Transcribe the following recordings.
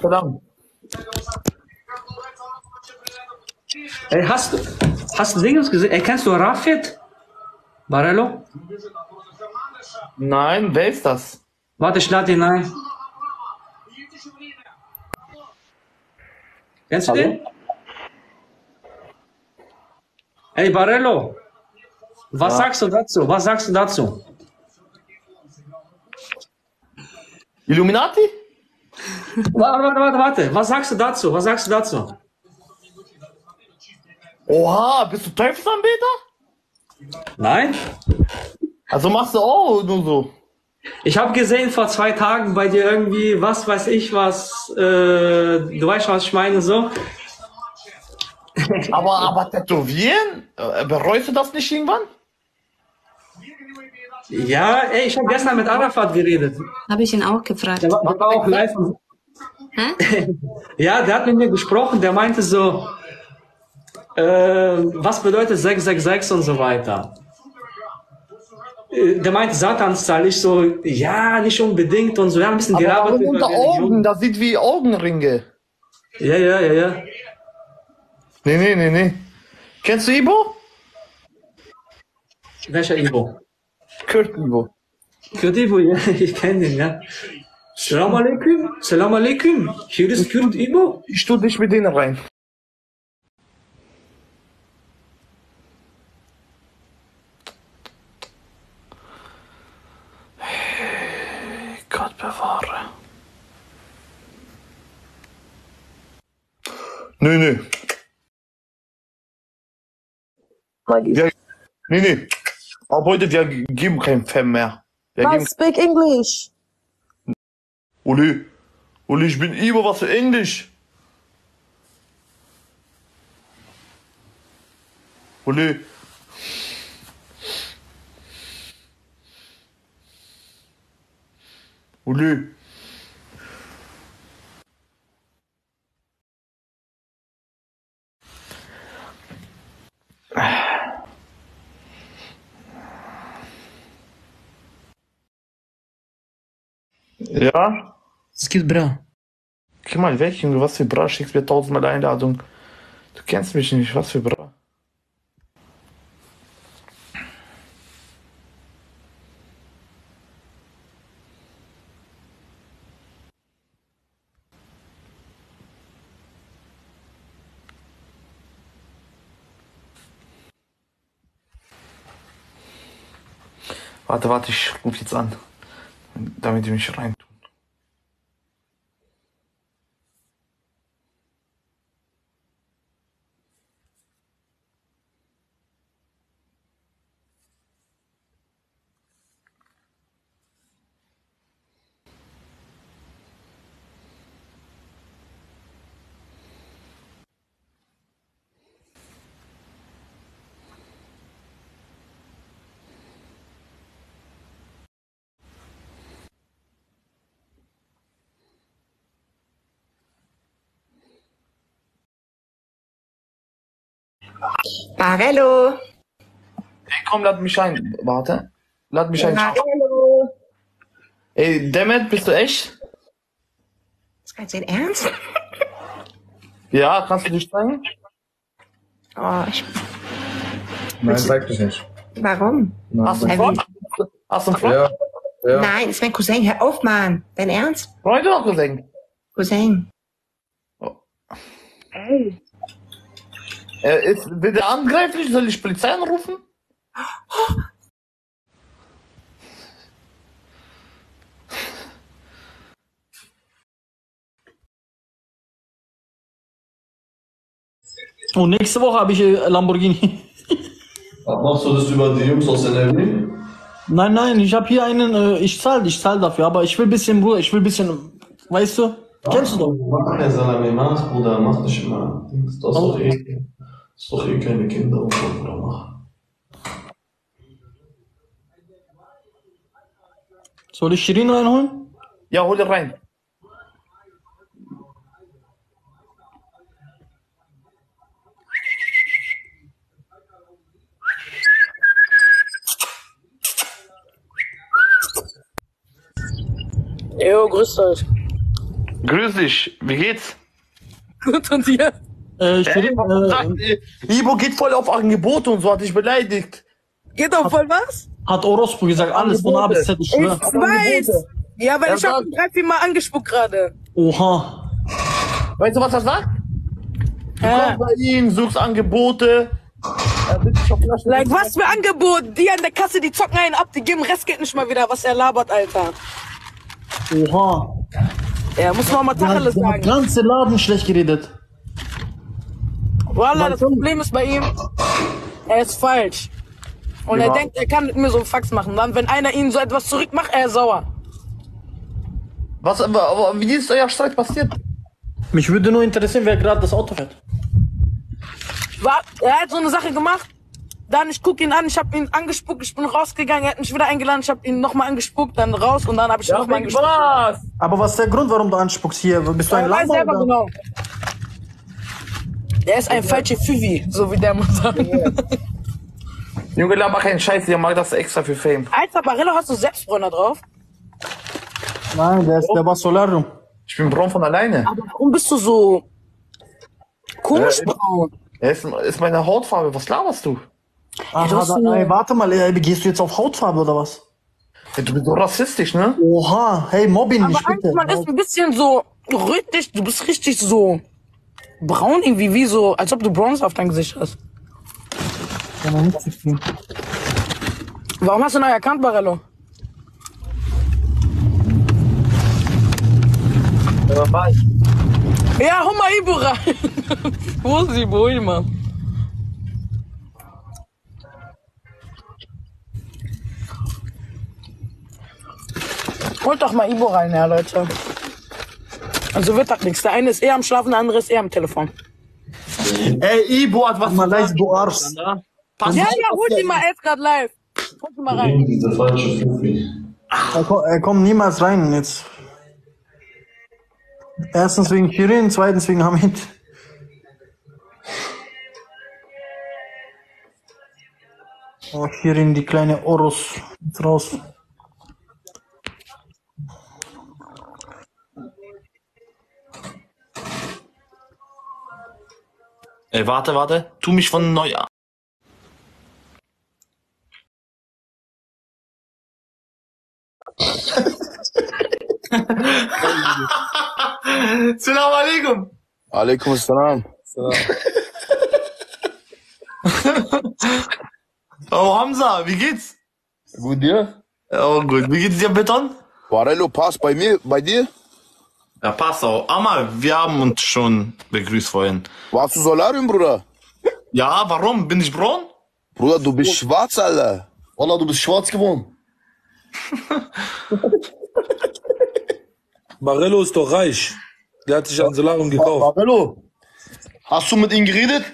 Verdammt. Ey, hast du, hast du Dingens gesehen? Ey, kennst du Rafit? Barello? Nein, wer ist das? Warte, ich lade ihn ein. Kennst du Hallo? den? Ey, Barello. Was Ja. sagst du dazu? Was sagst du dazu? Illuminati? Warte, warte, warte, warte. Was sagst du dazu? Was sagst du dazu? Oha, bist du Teufelsanbeter? Nein? Also machst du auch nur so. Ich habe gesehen vor zwei Tagen bei dir irgendwie, was weiß ich was, äh, du weißt, was ich meine, so. Aber, aber tätowieren? Äh, Bereust du das nicht irgendwann? Ja, ey, ich habe gestern mit Arafat geredet. Habe ich ihn auch gefragt. Der war, der war auch live. Ja, der hat mit mir gesprochen, der meinte so, äh, was bedeutet 666 und so weiter. Äh, Der meinte Satanszahl, ich so, ja, nicht unbedingt und so, ja, ein bisschen Aber gelabert warum unter. Augen? Das sieht wie Augenringe. Ja, ja, ja, ja. Nee, nee, nee, nee. Kennst du Ibo? Welcher Ibo? Kurt Ibo. Kürt Ibo, ja, ich kenne den, ja. Salam alaikum, salam alaikum. Hier ist Kürt Ibo. Ich tu dich mit denen rein. Gott bewahre. Nö, nö. Ja, nee, nee. Ab heute, wir geben kein Fem mehr. Wir geben Was? Speak English. Uli, Uli, ich bin über was für Englisch. Uli. Uli. Ja? Geht bra. Geh mal weg, Junge, was für Bra, schickst mir tausendmal Einladung. Du kennst mich nicht, was für Bra. Warte, warte, ich ruf jetzt an, damit die mich reintun. Barello. Hey, komm, lad mich ein. Warte. Lad mich ein. Barello. Ey, Demet, bist du echt? Ist das dein Ernst? Ja, kannst du dich zeigen? Oh, ich, Nein, zeig dich nicht. warum? Hast du einen Nein, Freund? Hast du einen Freund? Ja, ja. Nein, ist mein Cousin. Hör auf, Mann. Dein Ernst? Freund oder Cousin? Cousin. Oh. Ey. Äh, ist, wird er angreiflich? Soll ich Polizei anrufen? Und nächste Woche habe ich äh, Lamborghini. Machst du das über die Jungs aus NRW? Nein, nein, ich habe hier einen, äh, ich zahle ich zahl dafür, aber ich will bisschen, Bruder, ich will bisschen, weißt du? Kennst du doch. Mach Salami Maß, Bruder, mach nicht immer. Das ist doch eh, ist doch eh keine Kinder und so, Bruder, mach. Soll ich Shirin reinholen? Ja, hol ihn rein. Jo, grüßt euch. Grüß dich. Wie geht's? Gut und dir? Äh, Ey, Shirin, warum äh, sagt ihr, Ibo geht voll auf Angebote und so, hat dich beleidigt. Geht doch voll was? hat Orospo gesagt, alles von A bis Z, ich Ich weiß. Ja, weil Er ich habe ihn drei, vier Mal angespuckt gerade. Oha. Weißt du, was er sagt? Du kommst bei ihm, suchst Angebote. Er auf Like, was für Angebot? Die an der Kasse, die zocken einen ab, die geben Restgeld nicht mal wieder, was er labert, Alter. Oha. Ja, muss man mal Der Tacheles der sagen. ganze Laden schlecht geredet. Wallah, das Problem ist bei ihm, er ist falsch. Und Ja. er denkt, er kann mit mir so einen Fax machen. Dann, wenn einer ihm so etwas zurückmacht, er ist sauer. Was, aber, aber wie ist euer Streit passiert? Mich würde nur interessieren, wer gerade das Auto fährt. War, er hat so eine Sache gemacht. Dann, ich guck ihn an, ich habe ihn angespuckt, ich bin rausgegangen, er hat mich wieder eingeladen, ich habe ihn nochmal angespuckt, dann raus und dann habe ich ihn nochmal angespuckt. was? Aber was ist der Grund, warum du anspuckst hier? Bist du ein Er weiß Lama? selber oder? genau. Er ist ein falscher Fivi, so wie der muss sagen. Junge, laber keinen Scheiß, der macht das extra für Fame. Alter, Barello, hast du Selbstbräuner drauf? Nein, der, ist, der war Solarium. Ich bin braun von alleine. Aber warum bist du so komisch Äh, braun? Er ist, ist meine Hautfarbe. Was laberst du? Aha, du hast da, ey, warte mal, ey, gehst du jetzt auf Hautfarbe oder was? Ja, du bist so rassistisch, ne? Oha, hey, mobb ihn Aber nicht bitte. eigentlich, man ist ein bisschen so rötlich, du bist richtig so braun irgendwie, wie so, als ob du Bronze auf dein Gesicht hast. Ja, man muss nicht viel. Warum hast du noch erkannt, Barello? Ja, war ich. Ja, hol mal Ibo rein. Wo ist ihn mal. Holt doch mal Ibo rein, ja, Leute. Also wird das nichts. Der eine ist eher am Schlafen, der andere ist eher am Telefon. Ey, Ibo hat was Mal leise, du Arsch. Pass Ja, ja, holt ihn mal, er ist gerade live. Ihn mal rein. Diese falsche Fufi. Er, ko er kommt niemals rein jetzt. Erstens wegen Shirin, zweitens wegen Hamid. Oh, Shirin, die kleine Oros. Ist raus. Ey, warte, warte. Tu mich von neu an. Salam alaikum. Alaikum salam. Oh, Hamza, wie geht's? Gut dir? Oh, gut. Wie geht's dir, Beton? Barello, passt bei mir, bei dir? Ja, passt auch. Aber wir haben uns schon begrüßt vorhin. Warst du Solarium, Bruder? Ja, warum? Bin ich braun? Bruder, du bist schwarz, Alter. Wallah, du bist schwarz geworden. Barello ist doch reich. Der hat sich ein Solarium gekauft. Barello, hast du mit ihm geredet?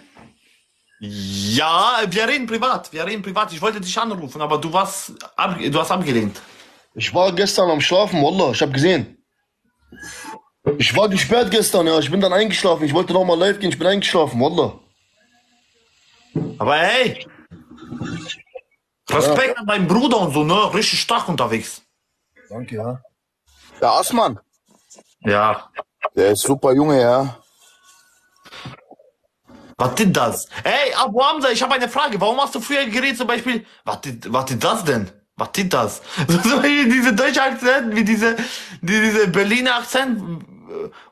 Ja, wir reden privat. Wir reden privat. Ich wollte dich anrufen, aber du warst ab, du hast abgelehnt. Ich war gestern am Schlafen, Wallah, ich hab gesehen. Ich war gesperrt gestern, ja, ich bin dann eingeschlafen. Ich wollte noch mal live gehen, ich bin eingeschlafen, Wallah. Aber hey, Respekt an deinen Bruder und so, ne? Richtig stark unterwegs. Danke, ja. Der Asman, Ja. der ist super Junge, ja. Was ist das? Ey, Abu Hamza, ich habe eine Frage. Warum hast du früher geredet zum Beispiel? Was ist, was ist das denn? Was ist das? So, so wie diese deutsche Akzent, wie diese, die, diese Berliner Akzent.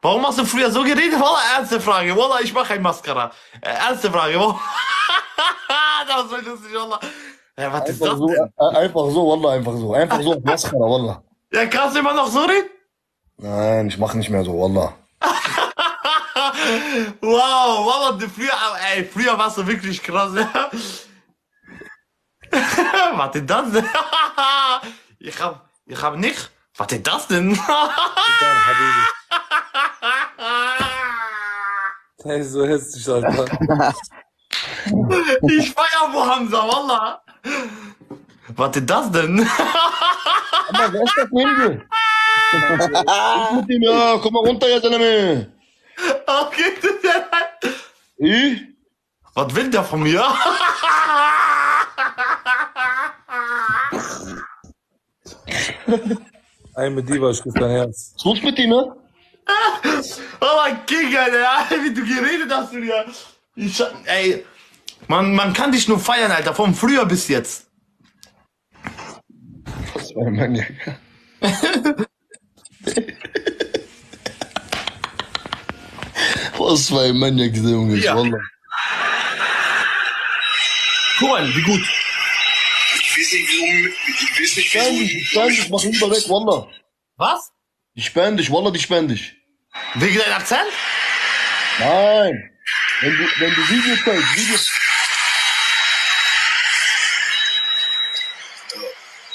Warum hast du früher so geredet? Wallah, ernste Frage. Wallah, ich mache kein Mascara. Äh, ernste Frage. Das war lustig, Wallah. Ja, was ist Einfach das so, denn? äh, einfach so, Wallah, einfach so. Einfach so, Mascara, Wallah. Ja, kannst du immer noch so reden? Nein, ich mach nicht mehr so, Wallah. Wow, Wallah, früher, ey, früher warst du wirklich krass, ja. Was ist das denn? ich hab, ich hab nicht. Was ist das denn? Der ist so hässlich, Alter. ich feier Abu Hamza, Wallah. Was ist das denn? Aber wer ist das neben dir? Ich mit ihm, ja, komm mal runter jetzt, Anime. okay, das ist ja... Ich? Was will der von mir? Ein mit Diva, ich küsse dein Herz. Was mit ihm, ja? Oh mein King, Alter, wie du geredet hast, du ja. Ich, ey, man, man kann dich nur feiern, Alter, von früher bis jetzt. Was für ein Maniak. Was für ein Maniak, dieser Junge ist, Ja. Guck mal, wie gut. Ich weiß nicht, wieso. Ich weiß nicht, wieso. Ich sperren dich, mach lieber weg, Wallah. Was? Die sperren dich, Wallah, die sperren dich. Wegen deinem Akzent? Nein. Wenn du, wenn du Videos zeigst, Videos.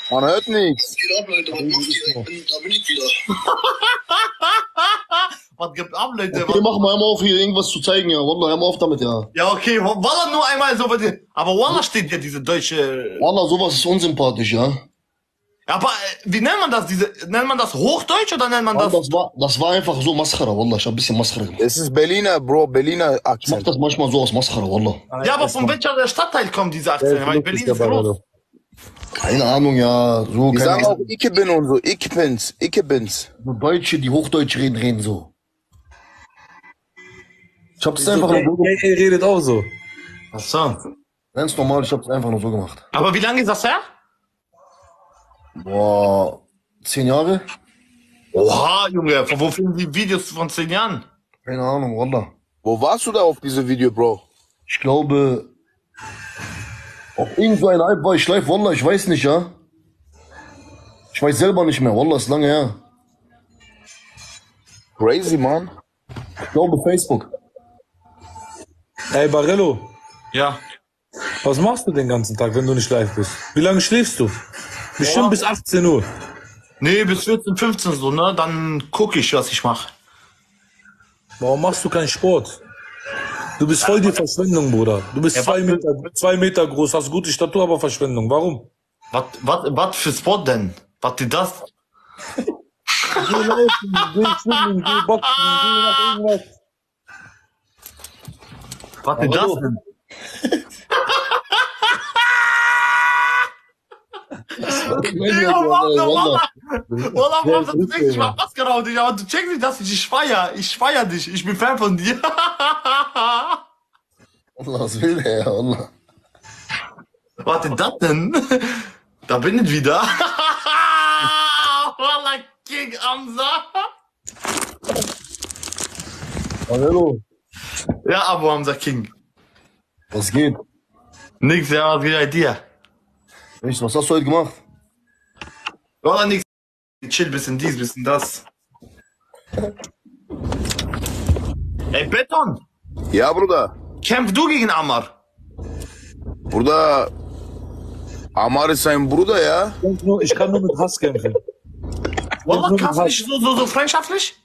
Man hört nichts. Geht ab, Leute, was macht ihr? Ich bin, da bin ich wieder. Was gibt ab, Leute? Okay, mach mal, hör mal auf, hier irgendwas zu zeigen, ja. Wallah, hör mal auf damit, ja. Ja, okay, Wallah nur einmal so. Aber Wallah steht ja diese deutsche. Wallah, sowas ist unsympathisch, ja. Aber äh, wie nennt man das? Diese, nennt man das Hochdeutsch oder nennt man das? das war, das war einfach so Maskhara, Wallah. Ich hab ein bisschen Maskhara gemacht. Es ist Berliner, Bro, Berliner Ich mach Akzent. das manchmal so aus Maskhara, Wallah. Ja, aber von welcher Stadtteil kommt diese Akzent? Weil Berlin ist groß. Keine Ahnung, ja. So, Die keine sagen auch Ahnung. ich bin und so, ich bin's, ich bin's. So Deutsche, die Hochdeutsch reden, reden so. Ich hab's einfach nur so gemacht. Er redet auch so. Ach so. Ganz normal, ich hab's einfach nur so gemacht. Aber wie lange ist das her? Boah, zehn Jahre? Oha, Junge, von wo finden die Videos von zehn Jahren? Keine Ahnung, Wallah. Wo warst du da auf diesem Video, Bro? Ich glaube, auf irgend so einer App war ich live, Wallah, ich weiß nicht, ja. Ich weiß selber nicht mehr, Wallah, ist lange her. Crazy, man. Ich glaube Facebook. Ey, Barello, Ja. was machst du den ganzen Tag, wenn du nicht live bist? Wie lange schläfst du? Bestimmt bis 18 Uhr. Nee, bis 14, 15 so, ne? Dann gucke ich, was ich mache. Warum machst du keinen Sport? Du bist voll die Verschwendung, Bruder. Du bist Ja, zwei, Meter, zwei Meter groß, hast gute Statur, aber Verschwendung. Warum? Was, was, was für Sport denn? Was ist das? Geh laufen, geh schwimmen, geh boxen, geh nach irgendwas. Was ist das denn? Ja, Wallah, sagst du nicht? Ich mach Maske auf dich, aber du checkst nicht, dass ich dich feier. Ich feier dich. Ich bin Fan von dir. Wallah, was will der. Was ist das denn? Da bin ich wieder. Wallah, King Amsa. Hallo. Ja, Abu Hamza King. Was geht? Nix, ja, was geht bei dir? Echt, was hast du heute gemacht? Wallah, nix. Chill, bisschen dies, bisschen das. Ey, Beton, Ja, Bruder. kämpf du gegen Ammar. Bruder, Amar ist sein Bruder, ja? Ich kann nur- Ich kann nur mit Hass kämpfen. Wallah, kannst du nicht so, so, so freundschaftlich?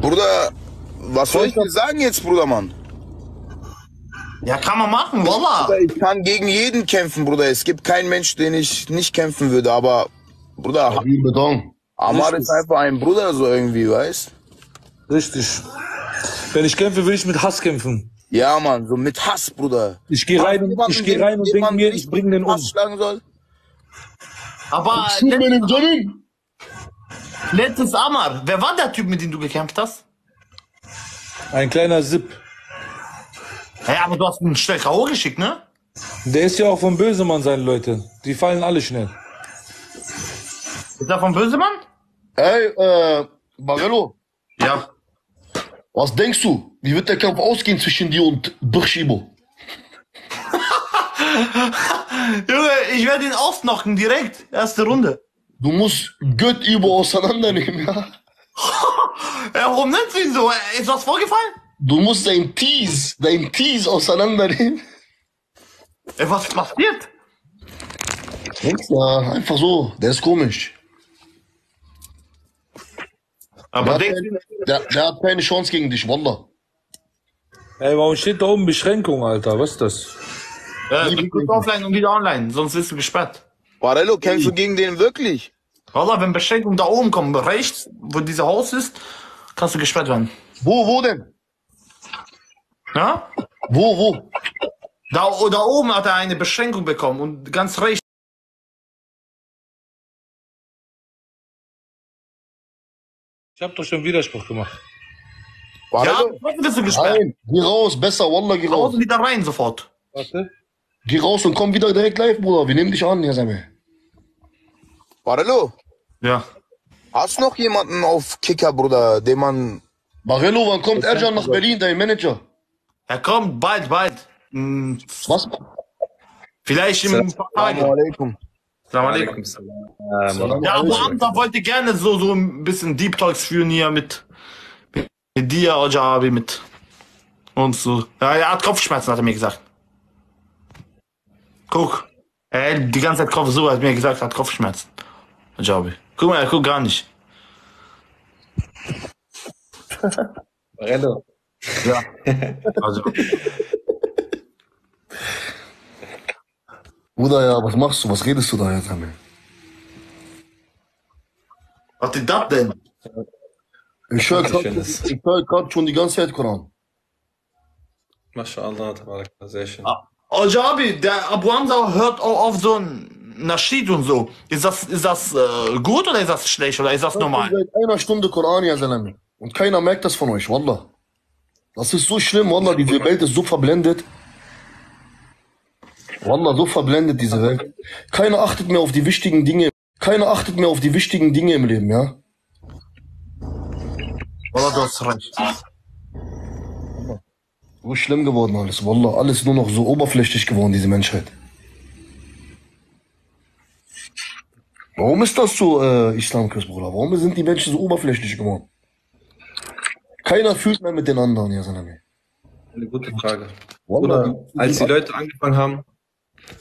Bruder, was soll ich dir sagen jetzt, Bruder, Mann? Ja, kann man machen, Wallah. Ich kann gegen jeden kämpfen, Bruder. Es gibt keinen Mensch, den ich nicht kämpfen würde, aber, Bruder, Wie Beton. Amar ist einfach ein Bruder, so irgendwie, weißt? Richtig. Wenn ich kämpfe, will ich mit Hass kämpfen. Ja, Mann, so mit Hass, Bruder. Ich gehe rein, und- ich den- rein und denke mir, ich bringe den um. schlagen soll? Aber letztes Ammar, wer war der Typ, mit dem du gekämpft hast? Ein kleiner Zip. Ja, aber du hast einen schnell K.O. geschickt, ne? Der ist ja auch von Bösemann, seine Leute. Die fallen alle schnell. Ist der von Bösemann? Ey, äh, Barello, Ja. was denkst du? Wie wird der Kampf ausgehen zwischen dir und Burschibo? Junge, ich werde ihn aufknocken, direkt. Erste Runde. Du musst Göttibo auseinandernehmen, ja? Ja, warum nennst du ihn so? Ist was vorgefallen? Du musst dein Tease, dein Tease auseinandernehmen. Ey, was ist passiert? Nix, ja, einfach so. Der ist komisch. Aber der, hat keine, der, der hat keine Chance gegen dich, Wallah. Ey, warum steht da oben Beschränkung, Alter? Was ist das? Ja, du bist offline und wieder online, sonst wirst du gesperrt. Barello, kämpfst du gegen den wirklich? Wallah, wenn Beschränkung da oben kommt, rechts, wo dieser Haus ist, kannst du gesperrt werden. Wo, wo denn? Ja? Wo, wo? Da, da oben hat er eine Beschränkung bekommen und ganz rechts. Ich hab doch schon Widerspruch gemacht. Ja, was bist du gesperrt? Nein, geh raus, besser, Wallah, geh raus. Raus und wieder rein sofort. Warte. Geh raus und komm wieder direkt live, Bruder. Wir nehmen dich an, Jasame. Barello, Ja. hast du noch jemanden auf Kicker, Bruder, den man... Barello, wann kommt Erjan nach Berlin, dein Manager? Er kommt bald, bald. Hm, Was? Vielleicht in ein paar Tagen. alaikum. Salam alaikum. Ja, Abu Hamza wollte gerne so, so ein bisschen Deep Talks führen hier mit, mit dir, Ojabi, mit uns so. Ja, er hat Kopfschmerzen, hat er mir gesagt. Guck. Er hält die ganze Zeit Kopf so, hat mir gesagt, er hat Kopfschmerzen. Ojabi. Guck mal, er guckt gar nicht. Barello. Ja. Also. Bruder, ja, was machst du? Was redest du da, Jasame? Was ist das denn? Ich höre grad schon die ganze Zeit Koran. MashaAllah, sehr schön. Ojabi, der Abu Hamza hört auch auf so ein Naschid und so. Ist das, ist das äh, gut oder ist das schlecht oder ist das normal? Seit einer Stunde Koran, ja, Salami. Und keiner merkt das von euch, Wallah. Das ist so schlimm, Wallah, diese Welt ist so verblendet. Wallah, so verblendet, diese Welt. Keiner achtet mehr auf die wichtigen Dinge. Keiner achtet mehr auf die wichtigen Dinge im Leben, ja? Wallah, du hast recht. So schlimm geworden alles, Wallah. Alles nur noch so oberflächlich geworden, diese Menschheit. Warum ist das so, äh, Islamkurs, Bruder? Warum sind die Menschen so oberflächlich geworden? Keiner fühlt mehr mit den anderen, ja, Salami. Eine gute Frage. Bruder, als die Leute angefangen haben,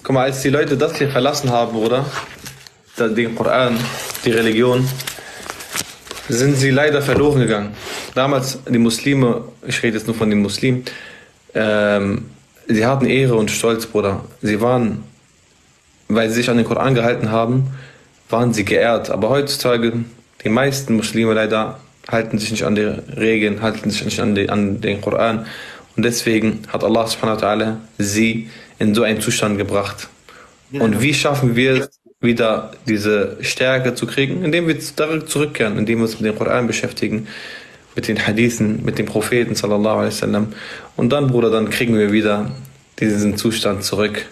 guck mal, als die Leute das hier verlassen haben, Bruder, den Koran, die Religion, sind sie leider verloren gegangen. Damals, die Muslime, ich rede jetzt nur von den Muslimen, ähm, sie hatten Ehre und Stolz, Bruder. Sie waren, weil sie sich an den Koran gehalten haben, waren sie geehrt. Aber heutzutage, die meisten Muslime leider halten sich nicht an die Regeln, halten sich nicht an, die, an den Koran. Und deswegen hat Allah subhanahu wa ta'ala sie in so einen Zustand gebracht. Und wie schaffen wir es, wieder diese Stärke zu kriegen? Indem wir zurück- zurückkehren, indem wir uns mit dem Koran beschäftigen, mit den Hadithen, mit den Propheten, sallallahu alaihi wasallam. Und dann, Bruder, dann kriegen wir wieder diesen Zustand zurück.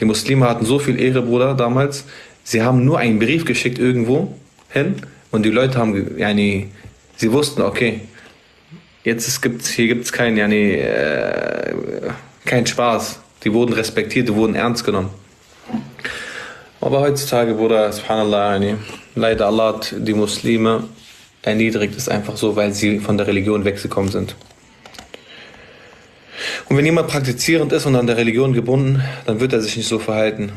Die Muslime hatten so viel Ehre, Bruder, damals. Sie haben nur einen Brief geschickt irgendwo hin und die Leute haben, yani, sie wussten, okay, jetzt es gibt's, hier gibt's keinen, yani, äh, kein Spaß. Die wurden respektiert, die wurden ernst genommen. Aber heutzutage, Bruder, subhanallah, yani, leider Allah hat die Muslime erniedrigt es einfach so, weil sie von der Religion weggekommen sind. Und wenn jemand praktizierend ist und an der Religion gebunden, dann wird er sich nicht so verhalten,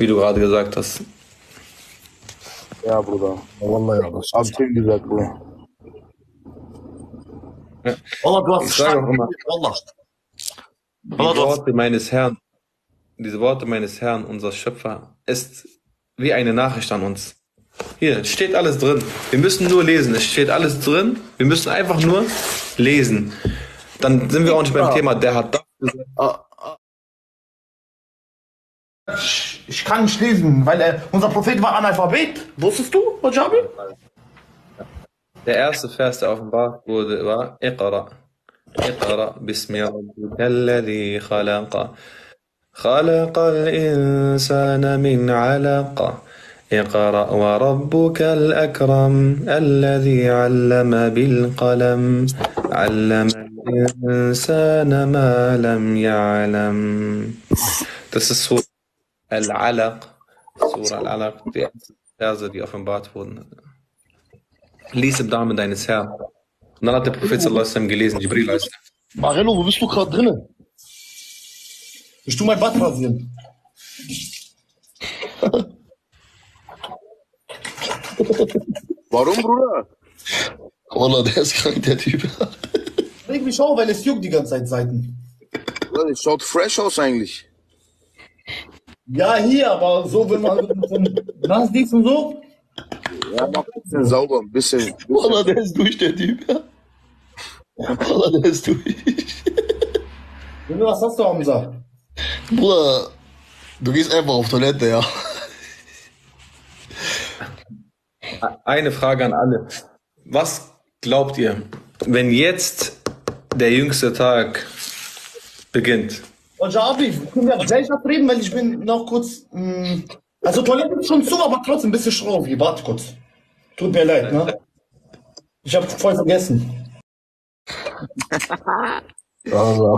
wie du gerade gesagt hast. Ja, Bruder. Wallah, ja, das Hab ihm gesagt, Bruder. Wallah, du hast Ich sage auch immer, Wallah. die Worte meines Herrn, diese Worte meines Herrn, unser Schöpfer, ist wie eine Nachricht an uns. Hier es steht alles drin. Wir müssen nur lesen. Es steht alles drin. Wir müssen einfach nur lesen. Dann sind wir auch nicht beim Thema. Der hat das gesagt. Ich, ich kann nicht lesen, weil er, unser Prophet war Analphabet. Wusstest du, Ojabi? Der erste Vers, der offenbart wurde, war Iqra. Iqra bismi rabbika alladhi khalaqa. خلق الإنسان من علق اقرأ وربك الأكرم الذي علم بالقلم علم الإنسان ما لم يعلم Das ist so Al-Alaq, Surah Al-Alaq, die ersten Verse, die offenbart wurden. Lies im Namen deines Herrn. Und dann hat der Prophet sallallahu alaihi wasallam gelesen, Jibril salam. Barello, wo bist du gerade drinnen? Ich tu mein Bad rasieren. Warum, Bruder? Wallah, der ist krank, der Typ. Reg mich auf, weil es juckt die ganze Zeit Seiten. Das schaut fresh aus eigentlich. Ja, hier, aber so, wenn man das dies und so. Ja, mach ein bisschen sauber, ein bisschen. Wallah, der ist durch, der Typ. ja. Wallah, der ist durch. Was hast du, Hamza? Bruder, du gehst einfach auf Toilette, ja. Eine Frage an alle. Was glaubt ihr, wenn jetzt der jüngste Tag beginnt? Und Jabi, können wir Gesellschaft reden, weil ich bin noch kurz. Mh, also Toilette ist schon zu, aber trotzdem ein bisschen schraubi. Warte kurz. Tut mir leid, ne? Ich hab voll vergessen. Also.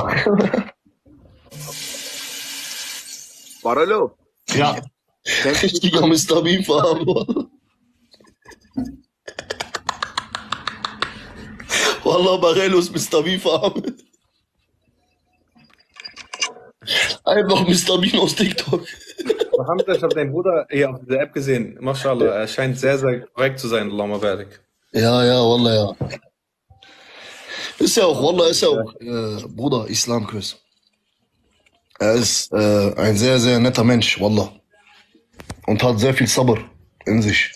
Barolo. Ja. Richtiger Mr. Bean-Farbe. Wallah, Barello ist Mr. Bean-Farbe. Einfach Mr. Bean aus TikTok. Hamza, ich habe deinen Bruder hier auf dieser App gesehen. Mashallah, er scheint sehr, sehr korrekt zu sein, Allahumma barik. Ja, ja, Wallah, ja. Ist ja auch, Wallah, ist ja auch, äh, Bruder, Islamküss. Er ist äh, ein sehr, sehr netter Mensch, Wallah. Und hat sehr viel Sabr in sich.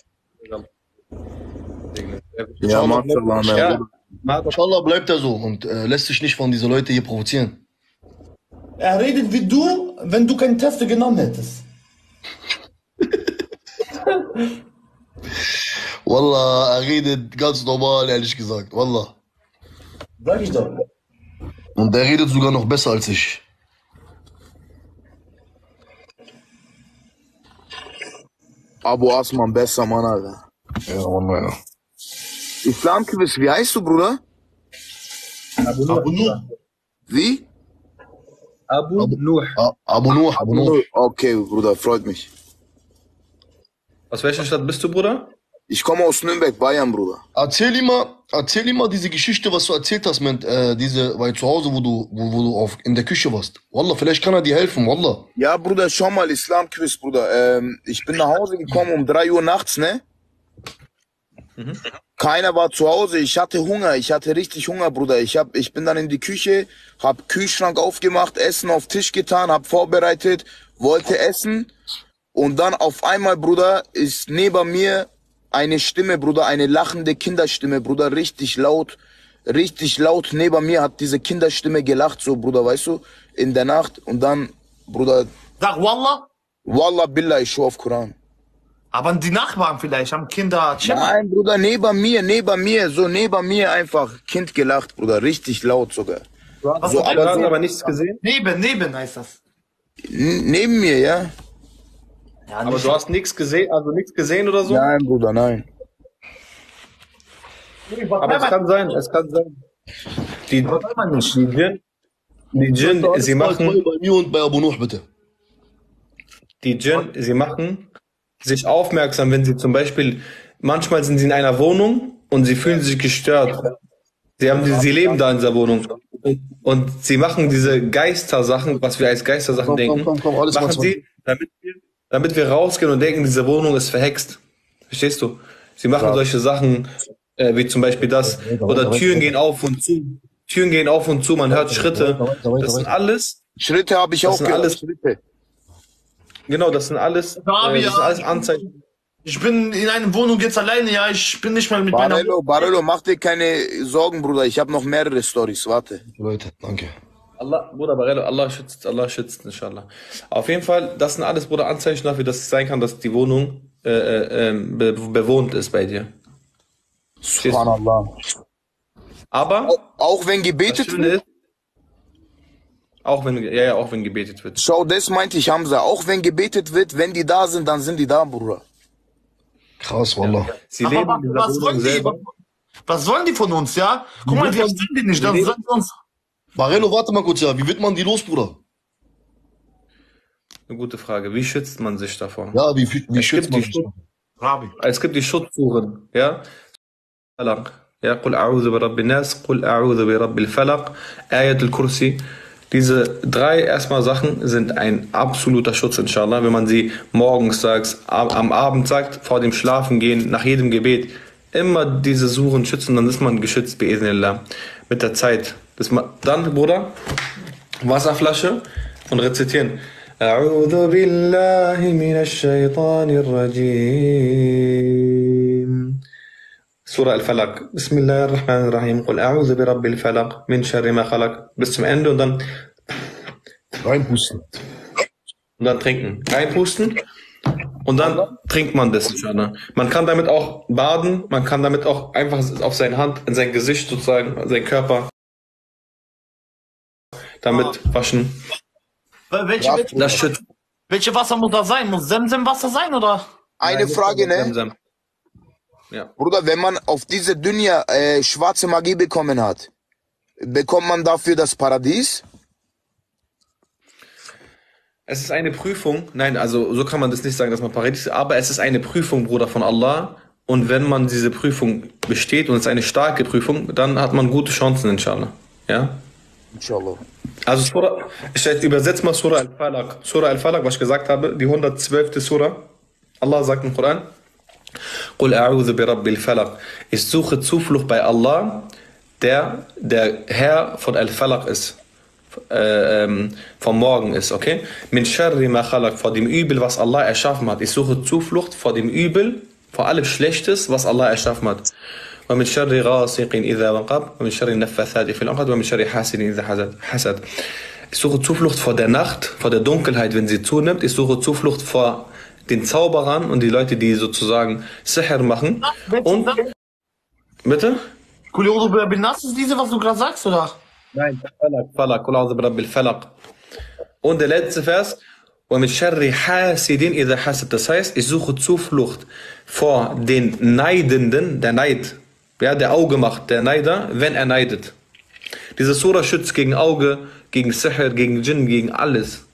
Ja, Mashallah, Ja. Mashallah bleibt er so und äh, lässt sich nicht von diesen Leuten hier provozieren. Er redet wie du, wenn du keinen Teste genommen hättest. Wallah, er redet ganz normal, ehrlich gesagt. Wallah. Sag ich doch. Und er redet sogar noch besser als ich. Abu Asman, besser Mann, Alter. Ja, Wallah, ja. Islamquiz, wie heißt du, Bruder? Abu Nuh. Wie? Abu Nuh. Abu Nuh, Abu Nuh. Okay, Bruder, freut mich. Aus welcher Stadt bist du, Bruder? Ich komme aus Nürnberg, Bayern, Bruder. Erzähl ihm mal, erzähl ihm mal diese Geschichte, was du erzählt hast mit äh, diese, weil zu Hause, wo du, wo, wo du auf, in der Küche warst. Wallah, vielleicht kann er dir helfen, Wallah. Ja, Bruder, schau mal, Islamquiz, Bruder. Ähm, ich bin nach Hause gekommen um 3 Uhr nachts, ne? Keiner war zu Hause. Ich hatte Hunger. Ich hatte richtig Hunger, Bruder. Ich hab, ich bin dann in die Küche, hab Kühlschrank aufgemacht, Essen auf Tisch getan, hab vorbereitet, wollte essen. Und dann auf einmal, Bruder, ist neben mir eine Stimme, Bruder, eine lachende Kinderstimme, Bruder, richtig laut, richtig laut neben mir hat diese Kinderstimme gelacht, so, Bruder, weißt du, in der Nacht. Und dann, Bruder, Sag Wallah. Wallah Billah, ich schwör auf Koran. Aber die Nachbarn vielleicht haben Kinder. Nein, Bruder, neben mir, neben mir, so neben mir einfach Kind gelacht, Bruder, richtig laut sogar. hast so, du aber, hast so, aber nichts gesehen? Neben, neben heißt das. N- neben mir, ja? Ja, Aber du hast nichts gesehen, also nichts gesehen oder so? Nein, Bruder, nein. Aber es kann sein, es kann sein. Die, die Djinn, die Djinn, sie machen, Bei mir und bei Abu Nuh, bitte. die Djinn, sie machen sich aufmerksam, wenn sie zum Beispiel, manchmal sind sie in einer Wohnung und sie fühlen sich gestört. Sie haben, sie leben da in dieser Wohnung. Und, sie machen diese Geistersachen, was wir als Geistersachen Komm, denken, komm, komm, machen sie, damit wir, damit wir rausgehen und denken, diese Wohnung ist verhext. Verstehst du? Sie machen solche Sachen, äh, wie zum Beispiel das, oder Türen gehen auf und zu. Türen gehen auf und zu, man hört Schritte. Das sind alles, Schritte habe ich auch gehört. alles- Schritte. Genau, das sind alles, äh, Fabi, das sind alles Anzeichen. Ich bin in einer Wohnung jetzt alleine, ja. Ich bin nicht mal mit meiner. Barello, Barello, mach dir keine Sorgen, Bruder. Ich habe noch mehrere Stories. Warte. Leute, danke. Allah, Bruder Barello, Allah schützt, Allah schützt, inshallah. Auf jeden Fall, das sind alles, Bruder, Anzeichen dafür, dass es sein kann, dass die Wohnung äh, äh, ähm, be bewohnt ist bei dir. Subhanallah. Aber, Auch wenn das gebetet wird. ist, auch wenn, ja, ja, auch wenn gebetet wird. Schau, das meinte ich, Hamza. Auch wenn gebetet wird, wenn die da sind, dann sind die da, Bruder. Krass, Wallah. Sie Aber leben was, in dieser was Wohnung wollen die? selber. Was wollen die von uns, ja? Guck mal, wir verstehen die nicht. Das Die- sollen uns. Barello, warte mal kurz, ja. Wie wird man die los, Bruder? Eine gute Frage. Wie schützt man sich davor? Ja, wie, wie Es schützt gibt man die sich? Schutz- Rabi. Es gibt die Schutzsuchen, ja? Falaq. Ja, قل أعوذ برب الناس, قل أعوذ برب الفلق, Ayat al-Kursi. Diese drei erstmal Sachen sind ein absoluter Schutz, inshallah. Wenn man sie morgens sagt, am am Abend sagt, vor dem Schlafengehen, nach jedem Gebet, immer diese Suchen schützen, dann ist man geschützt, bi'idhnillah. Mit der Zeit. Das ma- dann, Bruder, Wasserflasche und rezitieren. أعوذ بالله من الشيطان الرجيم Surah Al-Falaq. Bismillahirrahmanirrahim. Qul a'udhu bi rabbil falaq min sharri ma khalaq. Bis zum Ende und dann reinpusten. Und dann trinken. Reinpusten. Und dann trinkt man das. Man kann damit auch baden, man kann damit auch einfach auf seine Hand, in sein Gesicht sozusagen, sein Körper damit waschen. Äh, welche, welche, welche Wasser muss da sein? Muss Semsemwasser sein, oder? Eine Frage, ne? Semsem. Ja. Bruder, wenn man auf diese Dünja äh, schwarze Magie bekommen hat, bekommt man dafür das Paradies? Es ist eine Prüfung. Nein, also so kann man das nicht sagen, dass man Paradies, aber es ist eine Prüfung, Bruder, von Allah. Und wenn man diese Prüfung besteht und es ist eine starke Prüfung, dann hat man gute Chancen, inshallah. Ja? Inshallah. Also Surah, ich übersetze mal Surah Al-Falaq. Surah Al-Falaq, was ich gesagt habe, die 112. Surah. Allah sagt im Koran, Qul a'udhu bi rabbil falaq. Ich suche Zuflucht bei Allah, der der Herr von Al-Falaq ist. Äh, ähm, vom Morgen ist, okay? Min sharri ma khalaq, vor dem Übel, was Allah erschaffen hat. Ich suche Zuflucht vor dem Übel, vor allem Schlechtes, was Allah erschaffen hat. ومن شر غاسق إذا وقب ومن شر النفاثات في العقد ومن شر حاسد إذا حسد حسد Ich suche Zuflucht vor der Nacht, vor der Dunkelheit, wenn sie zunimmt. Ich suche Zuflucht vor den Zauberern und die Leute, die sozusagen Seher machen. Ah, und. Bitte? Nas ist diese, was du gerade sagst, oder? Nein, Falak, Und der letzte Vers. Das heißt, ich suche Zuflucht vor den Neidenden, der Neid, ja, der Auge macht, der Neider, wenn er neidet. Diese Sura schützt gegen Auge, gegen Seher, gegen Jinn, gegen alles.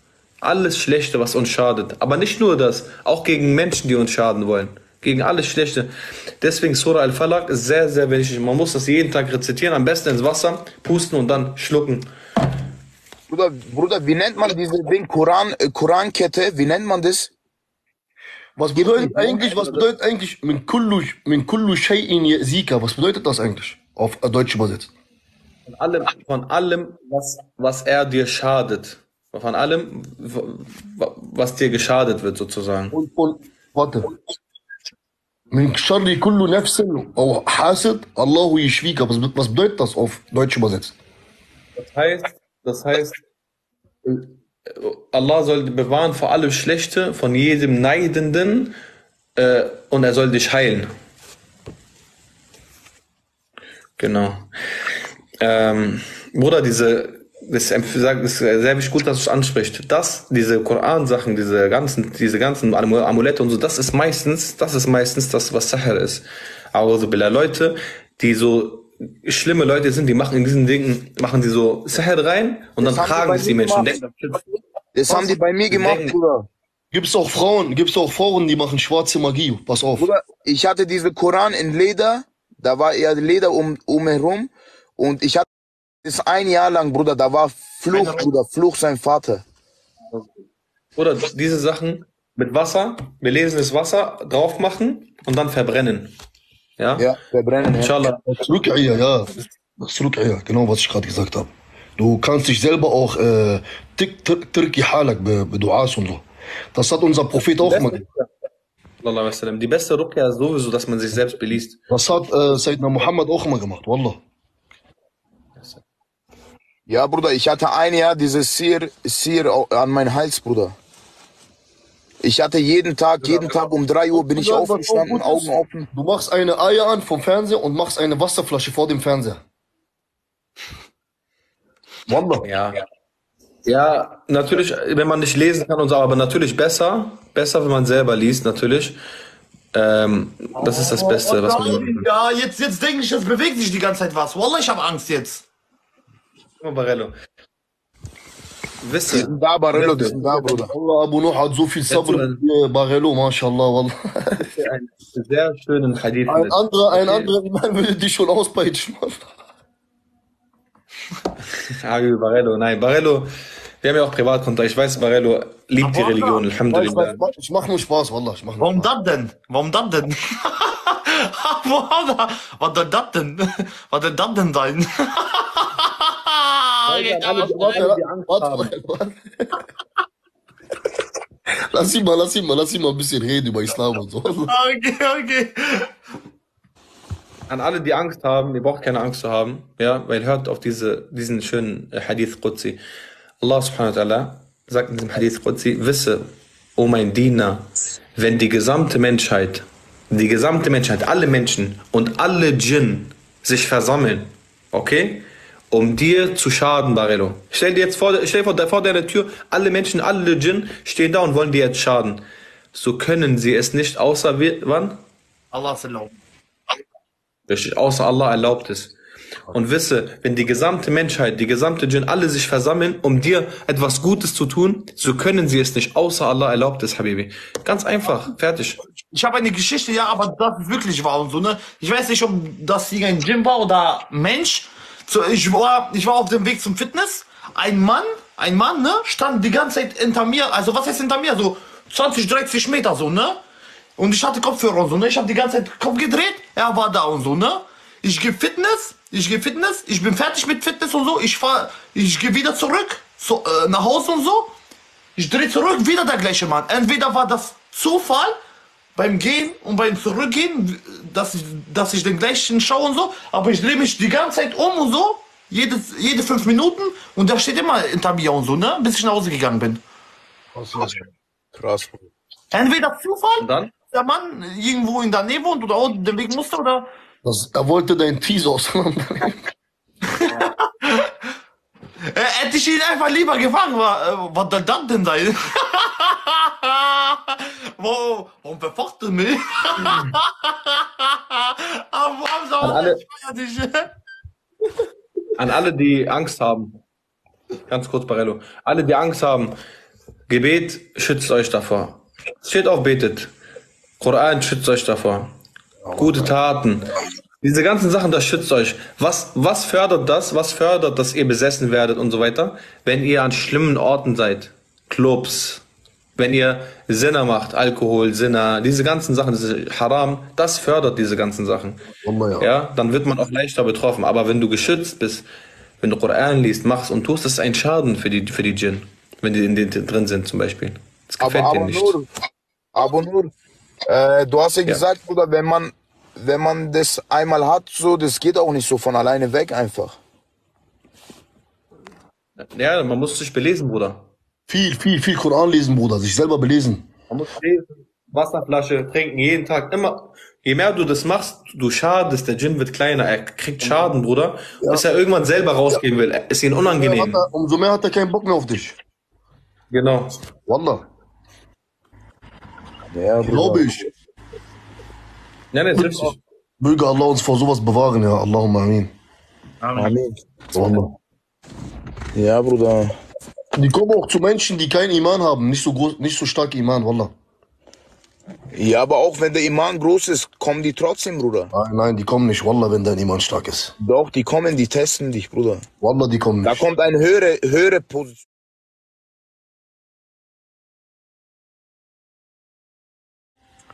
Alles Schlechte, was uns schadet. Aber nicht nur das, auch gegen Menschen, die uns schaden wollen. Gegen alles Schlechte. Deswegen Surah Al-Falaq ist sehr, sehr wichtig. Man muss das jeden Tag rezitieren, am besten ins Wasser, pusten und dann schlucken. Bruder, Bruder, wie nennt man diese Ding Koran, äh, Korankette? Wie nennt man das? Was bedeutet eigentlich, was bedeutet eigentlich min kullu, min kullu shay'in ya'zika? Was bedeutet das eigentlich? Auf Deutsch übersetzt. Von allem, von allem was, was er dir schadet. Von allem, was dir geschadet wird, sozusagen. Und, und warte. Min sharri kullu nafsin au hasid, Allahu yashfika. Was, was bedeutet das auf Deutsch übersetzt? Das heißt, das heißt, Allah soll dich bewahren vor allem Schlechte, von jedem Neidenden, äh, und er soll dich heilen. Genau. Ähm, Bruder, diese, ist das ist sehr wichtig, gut, dass du es ansprichst. Das, diese Koran-Sachen, diese ganzen, diese ganzen Amu- Amulette und so, das ist meistens, das ist meistens das, was Sahir ist. Aber so Billah, Leute, die so schlimme Leute sind, die machen in diesen Dingen, machen die so Sahir rein und Das dann tragen es die Menschen. gemacht. Denken, Das haben die bei mir gemacht, Denken- Bruder. Gibt's auch Frauen, gibt's auch Frauen, die machen schwarze Magie. Pass auf. Bruder, ich hatte diese Koran in Leder, da war eher Leder um, umherum und ich hatte das ein Jahr lang, Bruder, da war Fluch, Bruder, Fluch sein Vater. Oder diese Sachen mit Wasser, belesenes Wasser drauf machen und dann verbrennen. Ja? Ja, verbrennen. Ja. Inshallah. Ja. Das ist Rückia, genau was ich gerade gesagt habe. Du kannst dich selber auch äh, Tirki Halak be be Duas und so. Das hat unser Prophet auch mal gemacht. Die beste Rukya ist sowieso, dass man sich selbst beliest. Das hat äh, Sayyidina Muhammad auch mal gemacht, Wallah. Ja, Bruder, ich hatte ein Jahr dieses Sir, Sir an mein Hals, Bruder. Ich hatte jeden Tag, jeden Tag um 3 Uhr bin ich Ja, aufgestanden, Augen offen. Du machst eine Eier an vom Fernseher und machst eine Wasserflasche vor dem Fernseher. Wallah. Ja. Ja, natürlich, wenn man nicht lesen kann und so, aber natürlich besser. Besser, wenn man selber liest, natürlich. Ähm, das ist das Beste, was man. Ja, jetzt, jetzt denke ich, es bewegt sich die ganze Zeit was. Wallah, ich habe Angst jetzt. Barello. Die Wisse, sind da, Barello, die sind da, Bruder. Allah, Abu Nuh hat so viel Sabr wie Barello, mashallah, Wallah. einen sehr schönen Hadith. Ein anderer, ein Okay. anderer Mann würde dich schon auspeitschen. Hagel Barello, nein, Barello, wir haben ja auch Privatkontakt. Ich weiß, Barello liebt die Aber Religion, Weißt, Alhamdulillah. du, ich mach nur Spaß, Wallah. Ich mach nur Warum das denn? Warum das denn? Was soll das denn? Was soll das denn sein? Geht aber Warte. Lass ihn mal, lass ihn mal, lass ihn mal ein bisschen reden über Islam und so. Okay, okay. An alle, die Angst haben, ihr braucht keine Angst zu haben, ja, weil hört auf diese, diesen schönen äh, Hadith Qudsi. Allah subhanahu wa ta'ala sagt in diesem Hadith Qudsi, wisse, O mein Diener, wenn die gesamte Menschheit, die gesamte Menschheit, alle Menschen und alle Djinn sich versammeln, okay, um dir zu schaden, Barello. Stell dir jetzt vor, stell dir vor, vor deiner Tür, alle Menschen, alle Djinn stehen da und wollen dir jetzt schaden. So können sie es nicht, außer wir, wann? Allah ist erlaubt. Richtig, außer Allah erlaubt es. Und wisse, wenn die gesamte Menschheit, die gesamte Djinn, alle sich versammeln, um dir etwas Gutes zu tun, so können sie es nicht, außer Allah erlaubt es, Habibi. Ganz einfach, fertig. Ich habe eine Geschichte, ja, aber das ist wirklich wahr und so, ne? Ich weiß nicht, ob das hier ein Gym war oder Mensch. So, ich war, ich war auf dem Weg zum Fitness. Ein Mann, ein Mann, ne, stand die ganze Zeit hinter mir. Also, was heißt hinter mir? So 20, 30 Meter, so, ne? Und ich hatte Kopfhörer und so, ne? Ich habe die ganze Zeit Kopf gedreht. Er war da und so, ne? Ich gehe Fitness, ich gehe Fitness, ich bin fertig mit Fitness und so. Ich fahr, ich gehe wieder zurück, so, äh, nach Hause und so. Ich drehe zurück, wieder der gleiche Mann. Entweder war das Zufall beim Gehen und beim Zurückgehen, dass ich, dass ich den gleichen schaue und so, aber ich drehe mich die ganze Zeit um und so, jede, jede fünf Minuten und der steht immer hinter mir und so, ne, bis ich nach Hause gegangen bin. Krass. Entweder Zufall, der Mann irgendwo in der Nähe wohnt oder auch den Weg musste oder Das, er wollte dein Teaser auseinandernehmen. äh, hätte ich ihn einfach lieber wa- äh, was soll das denn sein? Wo, warum verfocht du mich? aber warum soll An alle- dich? An alle, die Angst haben, ganz kurz, Barello, alle, die Angst haben, Gebet schützt euch davor. Steht auf, betet. Koran schützt euch davor. Gute Taten. Diese ganzen Sachen, das schützt euch. Was, was fördert das? Was fördert, dass ihr besessen werdet und so weiter? Wenn ihr an schlimmen Orten seid. Clubs. Wenn ihr Sinner macht, Alkohol, Sinner, diese ganzen Sachen, diese Haram, das fördert diese ganzen Sachen. Ja, dann wird man auch leichter betroffen. Aber wenn du geschützt bist, wenn du Koran liest, machst und tust, das ist ein Schaden für die, für die Djinn. Wenn die in den drin sind zum Beispiel. Das Aber, gefällt aber denen nicht. nur, aber nur, äh, du hast ja, gesagt, Bruder, wenn man, wenn man das einmal hat, so, das geht auch nicht so von alleine weg einfach. Ja, man muss sich belesen, Bruder. Viel, viel, viel Koran lesen, Bruder. Sich selber belesen. Man muss lesen, Wasserflasche trinken, jeden Tag, immer. Je mehr du das machst, du schadest, der Djinn wird kleiner, er kriegt Schaden, Bruder, bis er irgendwann selber rausgehen will. Ist ihm unangenehm. Hat er, umso mehr hat er keinen Bock mehr auf dich. Genau. Wallah. Ja, Glaube ich. Ja, das ist richtig. Möge Allah uns vor sowas bewahren, ja. Allahumma amin. Amen. Wallah. Ja, Bruder. Die kommen auch zu Menschen, die keinen Iman haben. Nicht so groß, nicht so stark Iman, Wallah. Ja, aber auch wenn der Iman groß ist, kommen die trotzdem, Bruder. Nein, nein, die kommen nicht, Wallah, wenn dein Iman stark ist. Doch, die kommen, die testen dich, Bruder. Wallah, die kommen Da nicht. kommt eine höhere, höhere Position.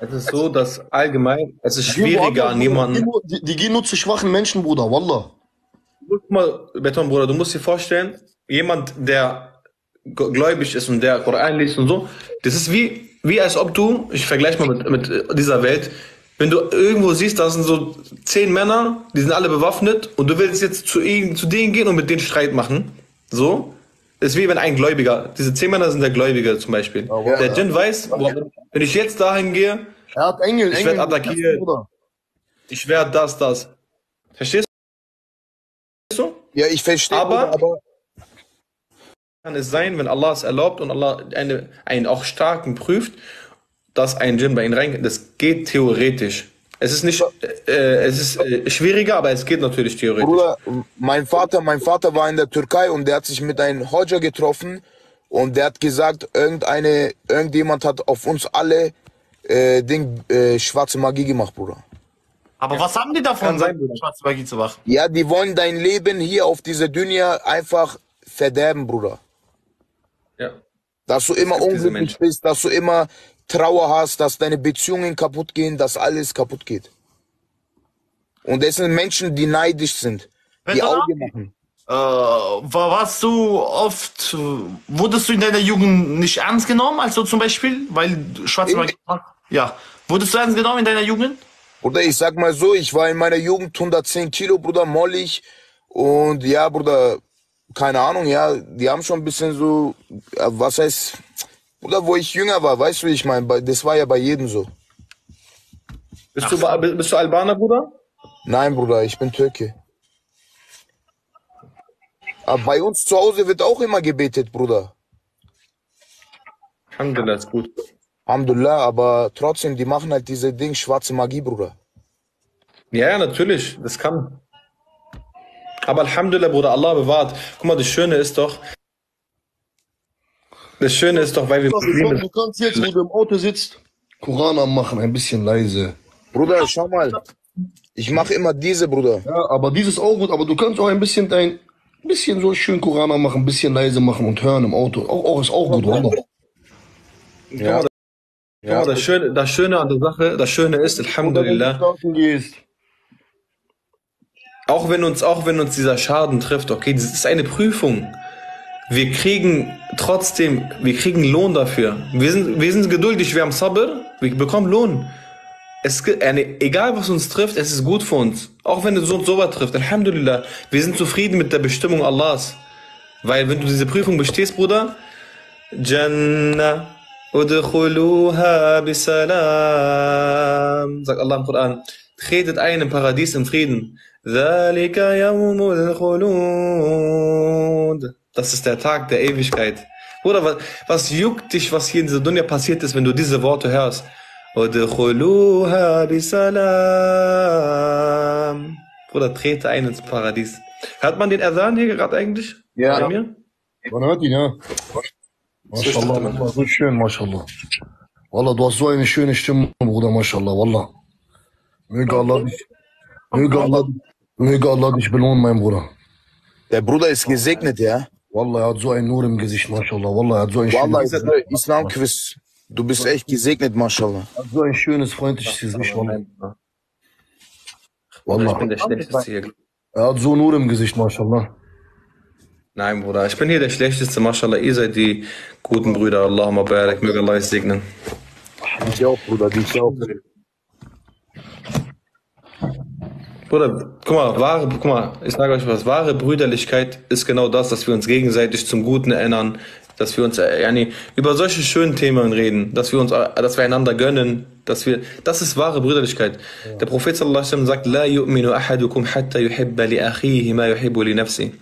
Es ist so, dass allgemein, es ist schwieriger an jemanden. Die, die, gehen nur zu schwachen Menschen, Bruder, Wallah. Guck mal, Beton, Bruder, du musst dir vorstellen, jemand, der gläubig ist und der Koran liest und so, das ist wie, wie als ob du, ich vergleiche mal mit, mit äh, dieser Welt, wenn du irgendwo siehst, da sind so zehn Männer, die sind alle bewaffnet und du willst jetzt zu ihnen, zu denen gehen und mit denen Streit machen, so, ist wie wenn ein Gläubiger, diese zehn Männer sind der Gläubige zum Beispiel. Der Djinn weiß, boah, wenn ich jetzt dahin gehe, Er hat Engel, ich werde attackiert, ich werde das, das. Verstehst du? Ja, ich verstehe, Aber- aber kann es sein, wenn Allah es erlaubt und Allah eine, einen auch starken prüft, dass ein Djinn bei ihnen reingeht. Das geht theoretisch. Es ist nicht, äh, es ist äh, schwieriger, aber es geht natürlich theoretisch. Bruder, mein Vater, mein Vater war in der Türkei und der hat sich mit einem Hodja getroffen und der hat gesagt, irgendeine, irgendjemand hat auf uns alle äh, Ding, äh, schwarze Magie gemacht, Bruder. Aber was haben die davon, Kann sein, schwarze Magie zu machen? Ja, die wollen dein Leben hier auf dieser Dünya einfach verderben, Bruder. Ja. Dass du immer unglücklich bist, dass du immer Trauer hast, dass deine Beziehungen kaputt gehen, dass alles kaputt geht. Und das sind Menschen, die neidisch sind, die Wenn du- Auge machen. Äh, war, warst du oft, wurdest du in deiner Jugend nicht ernst genommen, also zum Beispiel, weil schwarze? Magie Ja. Wurdest du ernst genommen in deiner Jugend? Bruder, ich sag mal so, ich war in meiner Jugend 110 Kilo, Bruder, mollig. Und ja, Bruder, keine Ahnung, ja, die haben schon ein bisschen so, äh, was heißt, Bruder, wo ich jünger war, weißt du, wie ich meine? Das war ja bei jedem so. Bist du, bist du Albaner, Bruder? Nein, Bruder, ich bin Türke. Aber bei uns zu Hause wird auch immer gebetet, Bruder. Alhamdulillah, ist gut. Alhamdulillah, aber trotzdem, die machen halt diese Ding, schwarze Magie, Bruder. Ja, ja, natürlich, das kann. Aber Alhamdulillah, Bruder, Allah bewahrt. Guck mal, das Schöne ist doch, das Schöne ist doch, weil wir Du kannst jetzt, wo du im Auto sitzt, Koran anmachen, ein bisschen leise. Bruder, schau mal. Ich mache immer diese, Bruder. Ja, aber dieses auch gut, aber du kannst auch ein bisschen dein, bisschen so schön Koran anmachen, ein bisschen leise machen und hören im Auto. Auch, auch ist auch gut, Wallah. Guck mal, das, Schöne, das Schöne an der Sache, das Schöne ist, Alhamdulillah, auch wenn uns, auch wenn uns dieser Schaden trifft, okay, das ist eine Prüfung. Wir kriegen trotzdem, wir kriegen Lohn dafür. Wir sind, wir sind geduldig, wir haben Sabr, wir bekommen Lohn. Es, egal was uns trifft, es ist gut für uns. Auch wenn es uns so was trifft, Alhamdulillah. Wir sind zufrieden mit der Bestimmung Allahs. Weil wenn du diese Prüfung bestehst, Bruder, Jannah, udkhuluha bisalam, sagt Allah im Koran, tretet ein im Paradies im Frieden. Dhalika yawmul khulud. Das ist der Tag der Ewigkeit. Bruder, was, was juckt dich, was hier in dieser Dunya passiert ist, wenn du diese Worte hörst? Bruder, trete ein ins Paradies. Hört man den Adhan hier gerade eigentlich? Ja. Bei mir? Man hört ihn, ja. Mashallah, Wallah, so schön, Mashallah. Wallah, du hast so eine schöne Stimme, Bruder, Mashallah, Wallah. Möge Allah dich, möge Allah, möge Allah dich belohnen, mein Bruder. Der Bruder ist gesegnet, ja? Wallah, er hat so ein Nur im Gesicht, Mashallah. Wallah, er hat so ein Wallah, schönes, ist der Islam-Quiz. Du bist echt gesegnet, Mashallah. er hat so ein schönes, freundliches Gesicht, Wallah. Ich Wallah. bin der Schlechteste hier. Er hat so Nur im Gesicht, Mashallah. Nein, Bruder, ich bin hier der Schlechteste, Mashallah. Ihr seid die guten Brüder. Allahumma barak, möge Allah euch segnen. Ich auch, Bruder, dich auch. Bruder, guck mal, wahre, guck mal, ich sage euch was, wahre Brüderlichkeit ist genau das, dass wir uns gegenseitig zum Guten erinnern, dass wir uns äh, yani, über solche schönen Themen reden, dass wir uns, äh, dass wir einander gönnen, dass wir, das ist wahre Brüderlichkeit. Der Prophet sallallahu alaihi wasallam sagt, la yu'minu ahadukum hatta yuhibba li akhihi ma yuhibbu li nafsi.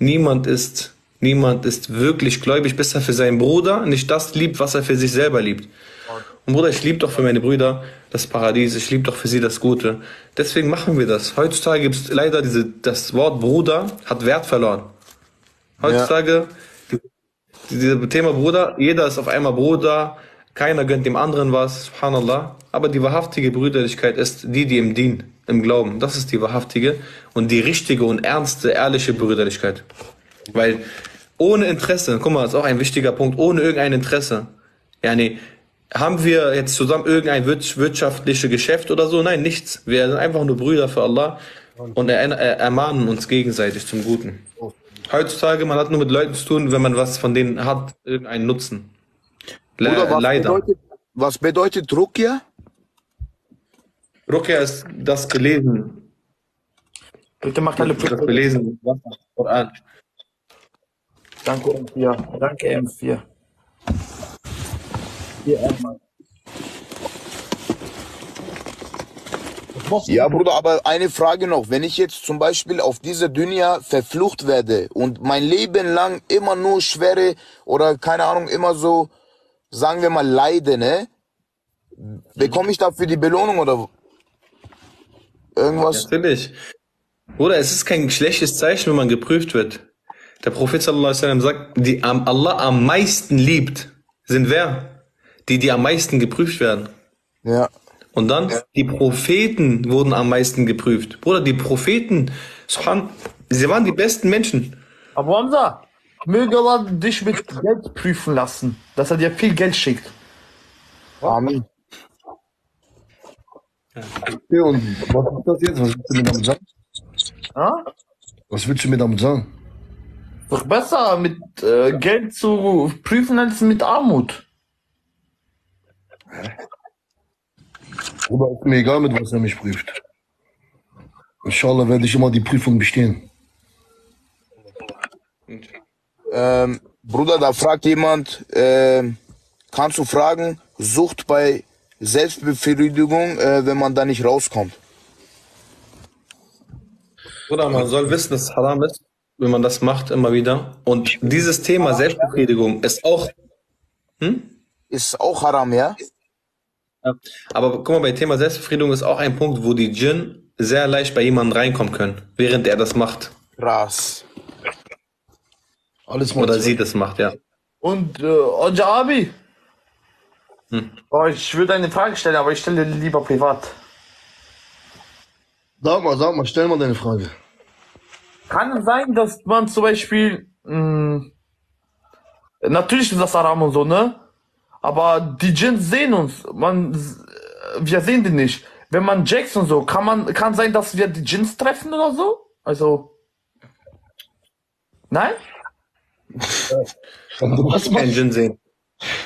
Niemand ist, niemand ist wirklich gläubig, bis er für seinen Bruder nicht das liebt, was er für sich selber liebt. Und Bruder, ich liebe doch für meine Brüder das Paradies, ich liebe doch für sie das Gute. Deswegen machen wir das. Heutzutage gibt es leider diese, das Wort Bruder hat Wert verloren. Heutzutage, die- dieses Thema Bruder, jeder ist auf einmal Bruder, keiner gönnt dem anderen was, subhanallah. Aber die wahrhaftige Brüderlichkeit ist die, die im Dien, im Glauben. Das ist die wahrhaftige und die richtige und ernste, ehrliche Brüderlichkeit. Weil ohne Interesse, guck mal, das ist auch ein wichtiger Punkt, ohne irgendein Interesse. Ja, nee, haben wir jetzt zusammen irgendein wir- wirtschaftliches Geschäft oder so? Nein, nichts. Wir sind einfach nur Brüder für Allah und er, er, ermahnen uns gegenseitig zum Guten. Heutzutage, man hat nur mit Leuten zu tun, wenn man was von denen hat, irgendeinen Nutzen. Le Bruder, was leider. bedeutet, was bedeutet Rukia? Rukia ist das Belesen. Bitte macht alle Das Belesen. Koran. Danke M4. Danke M4. Hier einmal. Ja, Bruder, aber eine Frage noch. Wenn ich jetzt zum Beispiel auf dieser Dünya verflucht werde und mein Leben lang immer nur schwere oder keine Ahnung, immer so, sagen wir mal, leide, ne? Bekomme ich dafür die Belohnung oder irgendwas? Natürlich. Bruder, es ist kein schlechtes Zeichen, wenn man geprüft wird. Der Prophet sallallahu alaihi wasallam sagt, die am Allah am meisten liebt, sind wer? Die, die am meisten geprüft werden. Ja. Und dann, die Propheten wurden am meisten geprüft. Bruder, die Propheten, sie waren die besten Menschen. Aber Hamza, möge Allah dich mit Geld prüfen lassen, dass er dir viel Geld schickt. Amen. Okay, und was ist das jetzt? Was willst du mir damit sagen? Ja? Was willst du mir damit sagen? Doch besser mit äh, Geld zu prüfen als mit Armut. Bruder, ist mir egal, mit was er mich prüft. Inshallah werde ich immer die Prüfung bestehen. Ähm, Bruder, da fragt jemand, ähm, kannst du fragen, Sucht bei Selbstbefriedigung, äh, wenn man da nicht rauskommt. Bruder, man soll wissen, dass es haram ist, wenn man das macht immer wieder. Und dieses Thema Selbstbefriedigung ist auch. Hm? Ist auch haram, ja? Ja. Aber guck mal, bei Thema Selbstbefriedigung ist auch ein Punkt, wo die Djinn sehr leicht bei jemandem reinkommen können, während er das macht. Krass. Alles Oder sie das macht, ja. Und, äh, Oja Abi, Hm. oh, ich will eine Frage stellen, aber ich stelle die lieber privat. Sag mal, sag mal, stell mal deine Frage. Kann es sein, dass man zum Beispiel, mh, natürlich ist das Haram und so, ne? Aber die Djinns sehen uns, man, wir sehen die nicht. Wenn man Jacks und so, kann man, kann sein, dass wir die Djinns treffen oder so? Also, nein? Wenn du was machst, Djinn sehen.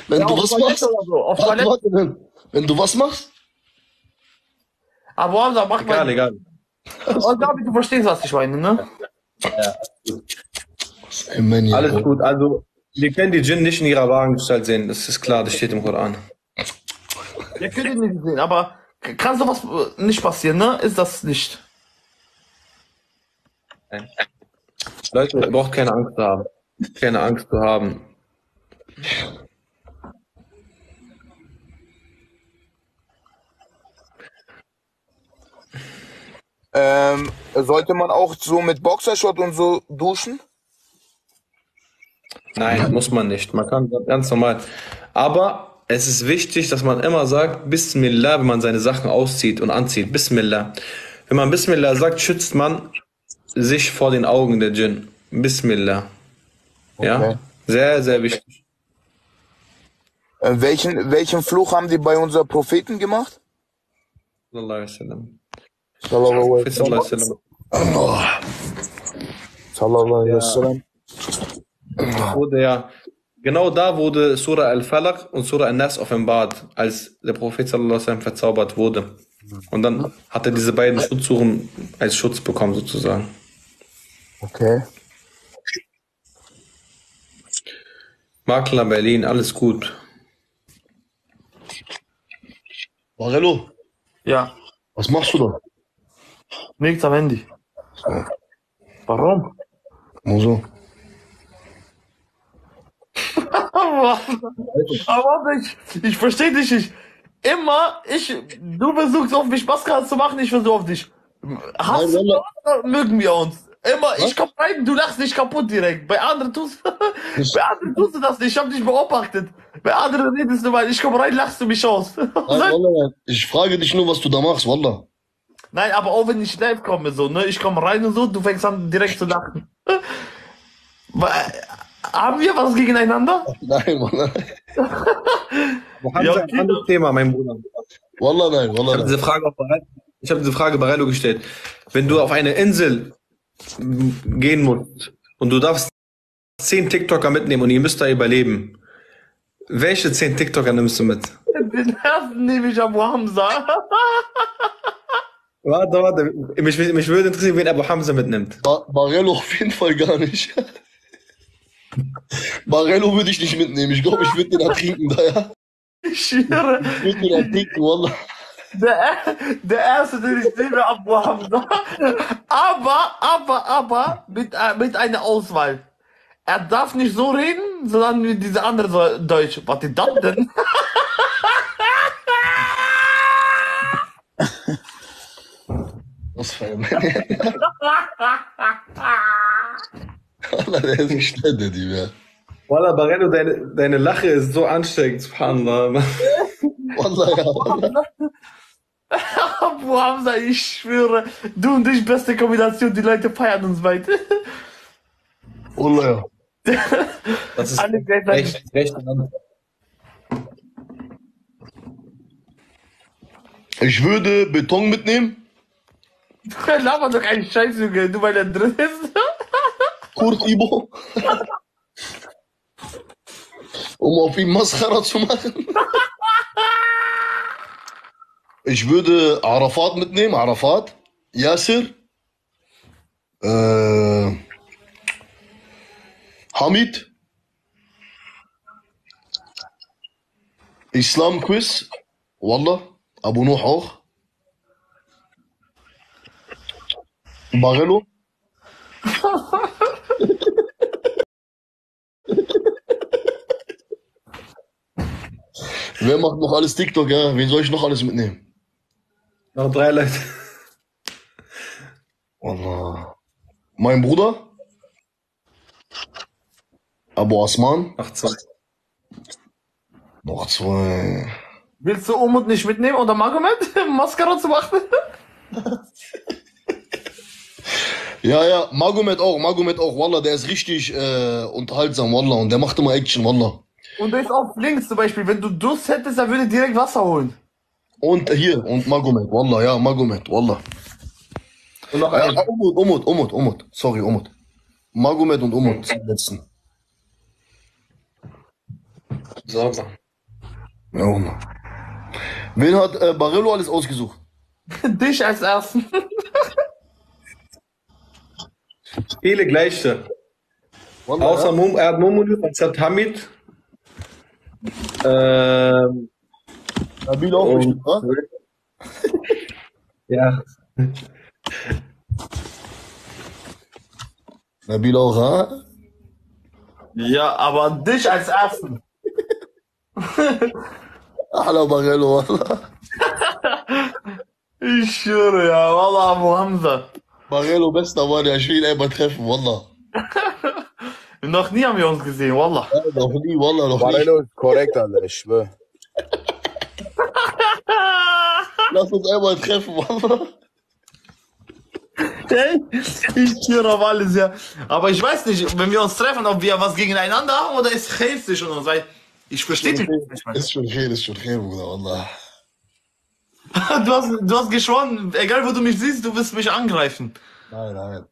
wenn Ja, du was machst, so, auf warte, warte, wenn, wenn du was machst, Aber Hamza, mach Egal, mal. egal. Und David, du verstehst, was ich meine, ne? ja. Alles gut. Also, wir können die Djinn nicht in ihrer wahren Gestalt sehen. Das ist klar, das steht im Koran. Wir können ihn nicht sehen, aber kann sowas äh, nicht passieren, ne? Ist das nicht? Nein. Leute, ihr braucht keine Angst zu haben. Keine Angst zu haben. Ähm, sollte man auch so mit Boxershot und so duschen? Nein, muss man nicht. Man kann ganz normal. Aber es ist wichtig, dass man immer sagt, Bismillah, wenn man seine Sachen auszieht und anzieht. Bismillah. Wenn man Bismillah sagt, schützt man sich vor den Augen der Djinn. Bismillah. Ja? Okay. Sehr, sehr wichtig. Äh, welchen, welchen Fluch haben die bei unser Propheten gemacht? Sallallahu alaihi wasallam. Sallallahu alaihi Sallallahu alaihi wasallam. Sallallahu alaihi Ja. wasallam. Wurde ja, genau da wurde Surah Al-Falaq und Surah Al-Nas offenbart, als der Prophet sallallahu alaihi wasallam verzaubert wurde. Und dann hat er diese beiden Schutzsuchen als Schutz bekommen, sozusagen. Okay. Makler Berlin, alles gut. Barello, Ja. was machst du da? Nichts am Handy. Warum? Nur so. Aber, aber ich, ich verstehe dich nicht. Immer, ich, du versuchst auf mich Mascara zu machen, ich versuche auf dich. Hast Nein, du mögen wir uns? Immer, ich Was? komm rein, du lachst dich kaputt direkt. Bei anderen tust, bei anderen tust du das nicht, ich hab dich beobachtet. Bei anderen redest du mal, ich komm rein, lachst du mich aus. Nein, Wallah, ich frage dich nur, was du da machst, Wallah. Nein, aber auch wenn ich live komme, so, ne, ich komme rein und so, du fängst an direkt zu lachen. Haben wir was gegeneinander? Nein, Wallah. Wo haben Ja, ein anderes Thema, mein Bruder? Wallah, nein, Ich Wallah, habe nein. diese Frage auch bereit, ich habe diese Frage Barello gestellt. Wenn du auf eine Insel gehen musst und du darfst zehn TikToker mitnehmen und ihr müsst da überleben, welche zehn TikToker nimmst du mit? Den ersten nehme ich Abu Hamza. Warte, warte. Mich, mich würde interessieren, wen Abu Hamza mitnimmt. Ba Barello auf jeden Fall gar nicht. Barello würde ich nicht mitnehmen. Ich glaube, ich würde den ertrinken da, ja. Ich schwöre, Ich würde den ertrinken, Wallah. der, der erste, den ich nehme, Abu Hamza. Aber, aber, aber, mit, äh, mit einer Auswahl. Er darf nicht so reden, sondern wie diese andere so Deutsch. Was ist das denn? Was für ein Wallah, der ist nicht schnell, der Dieb, ja. Walla, Barello, deine, deine Lache ist so ansteckend, subhanallah. Wallah, ja, Wallah. Abu Hamza, ich schwöre, du und ich, beste Kombination, die Leute feiern uns beide. Wallah, ja. Das ist Alle recht, recht. Ich würde Beton mitnehmen, Laber doch einen Scheiß, Junge, du weil er drin ist. كورت ايبو وما في مسخرة سما إيش بده عرفات متنم عرفات. ياسر. أه... حميد. إسلام كويس. والله أبو نوح أخ. باغلو. Wer macht noch alles TikTok, ja? Wen soll ich noch alles mitnehmen? Noch drei Leute. Wallah. Mein Bruder. Abu Asman. Noch zwei. Noch zwei. Willst du Umut nicht mitnehmen oder Magomed? Mascara zu machen? Ja, ja, Magomed auch, Magomed auch, Wallah, der ist richtig äh, unterhaltsam, Wallah, und der macht immer Action, Wallah. Und der ist auf links zum Beispiel. Wenn du Durst hättest, er würde direkt Wasser holen. Und hier, und Magomed, Wallah, ja, Magomed, Wallah. Und noch Äh, ein. ah, Umut, Umut, Umut, Umut, sorry, Umut. Magomed und Umut sind die letzten. Sauber. Ja. Wen hat äh, Barello alles ausgesucht? Dich als ersten. Viele gleiche. Wallah, Außer ja. Mum, er hat Mumunu und Zat Hamid. Ähm, Nabil auch und, bestimmt, wa? ja. Nabil auch, ha? Ja, aber dich als ersten. Ahla Barello, Wallah. Ich schwöre, ja. Wallah, Abu Hamza. Barello, bester Mann, ja, ich will ihn einmal treffen, Wallah. Noch nie haben wir uns gesehen, Wallah. Ja, noch nie, Wallah, noch nie. Barello ist korrekt, Alter, ich schwör. Lass uns einmal treffen, Wallah. Ey, ich schwöre auf alles, ja. Aber ich weiß nicht, wenn wir uns treffen, ob wir was gegeneinander haben oder es hilft sich schon uns, weil ich verstehe dich nicht. Ist schon fair, ist schon fair, Bruder, Wallah. Du hast, du hast geschworen, egal wo du mich siehst, du wirst mich angreifen. Nein, nein.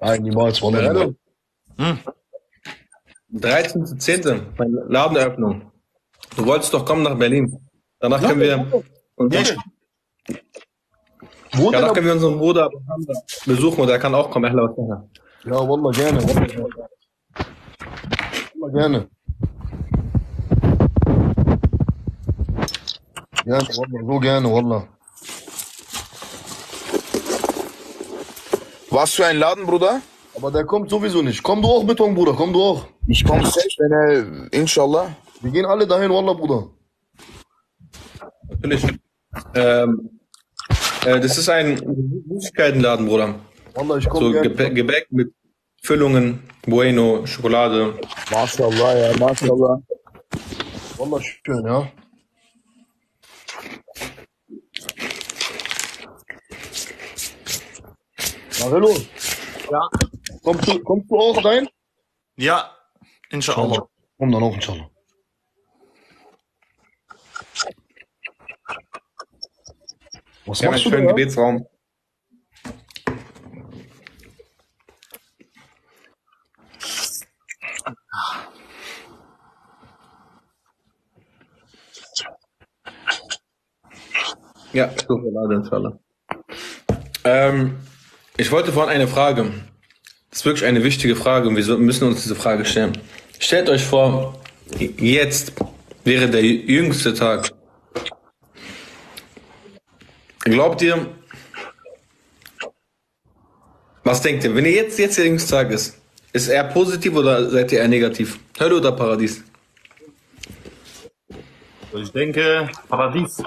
Nein, niemals, niemals. Hm. 13.10. meine Ladeneröffnung. Du wolltest doch kommen nach Berlin. Danach können wir, und Ja, ich- Wo danach können wir unseren Bruder besuchen und er kann auch kommen. Ja, gerne, Wallah, gerne. Wallah, gerne. Gerne, Wallah, so gerne, Wallah. Was für ein Laden, Bruder? Aber der kommt sowieso nicht. Komm du auch mit, Tom, Bruder, komm du auch. Ich komm safe, wenn er, inshallah. Wir gehen alle dahin, Wallah, Bruder. Natürlich. Ähm, äh, das ist ein Süßigkeitenladen, Bruder. Wallah, ich komm So gerne. Gebä Gebäck mit Füllungen, Bueno, Schokolade. Mashallah, ja, Mashallah. Wallah, schön, ja. Marello, Ja. kommst du, kommst du auch rein? Ja, inshallah. Komm dann auch, inshallah. Was einen machst du schönen da? Gebetsraum. Ja, Schokolade, inshallah. Ähm, ich wollte vorhin eine Frage. Das ist wirklich eine wichtige Frage und wir müssen uns diese Frage stellen. Stellt euch vor, jetzt wäre der jüngste Tag. Glaubt ihr, was denkt ihr, wenn ihr jetzt, jetzt der jüngste Tag ist, ist er positiv oder seid ihr eher negativ? Hölle oder Paradies? Ich denke, Paradies.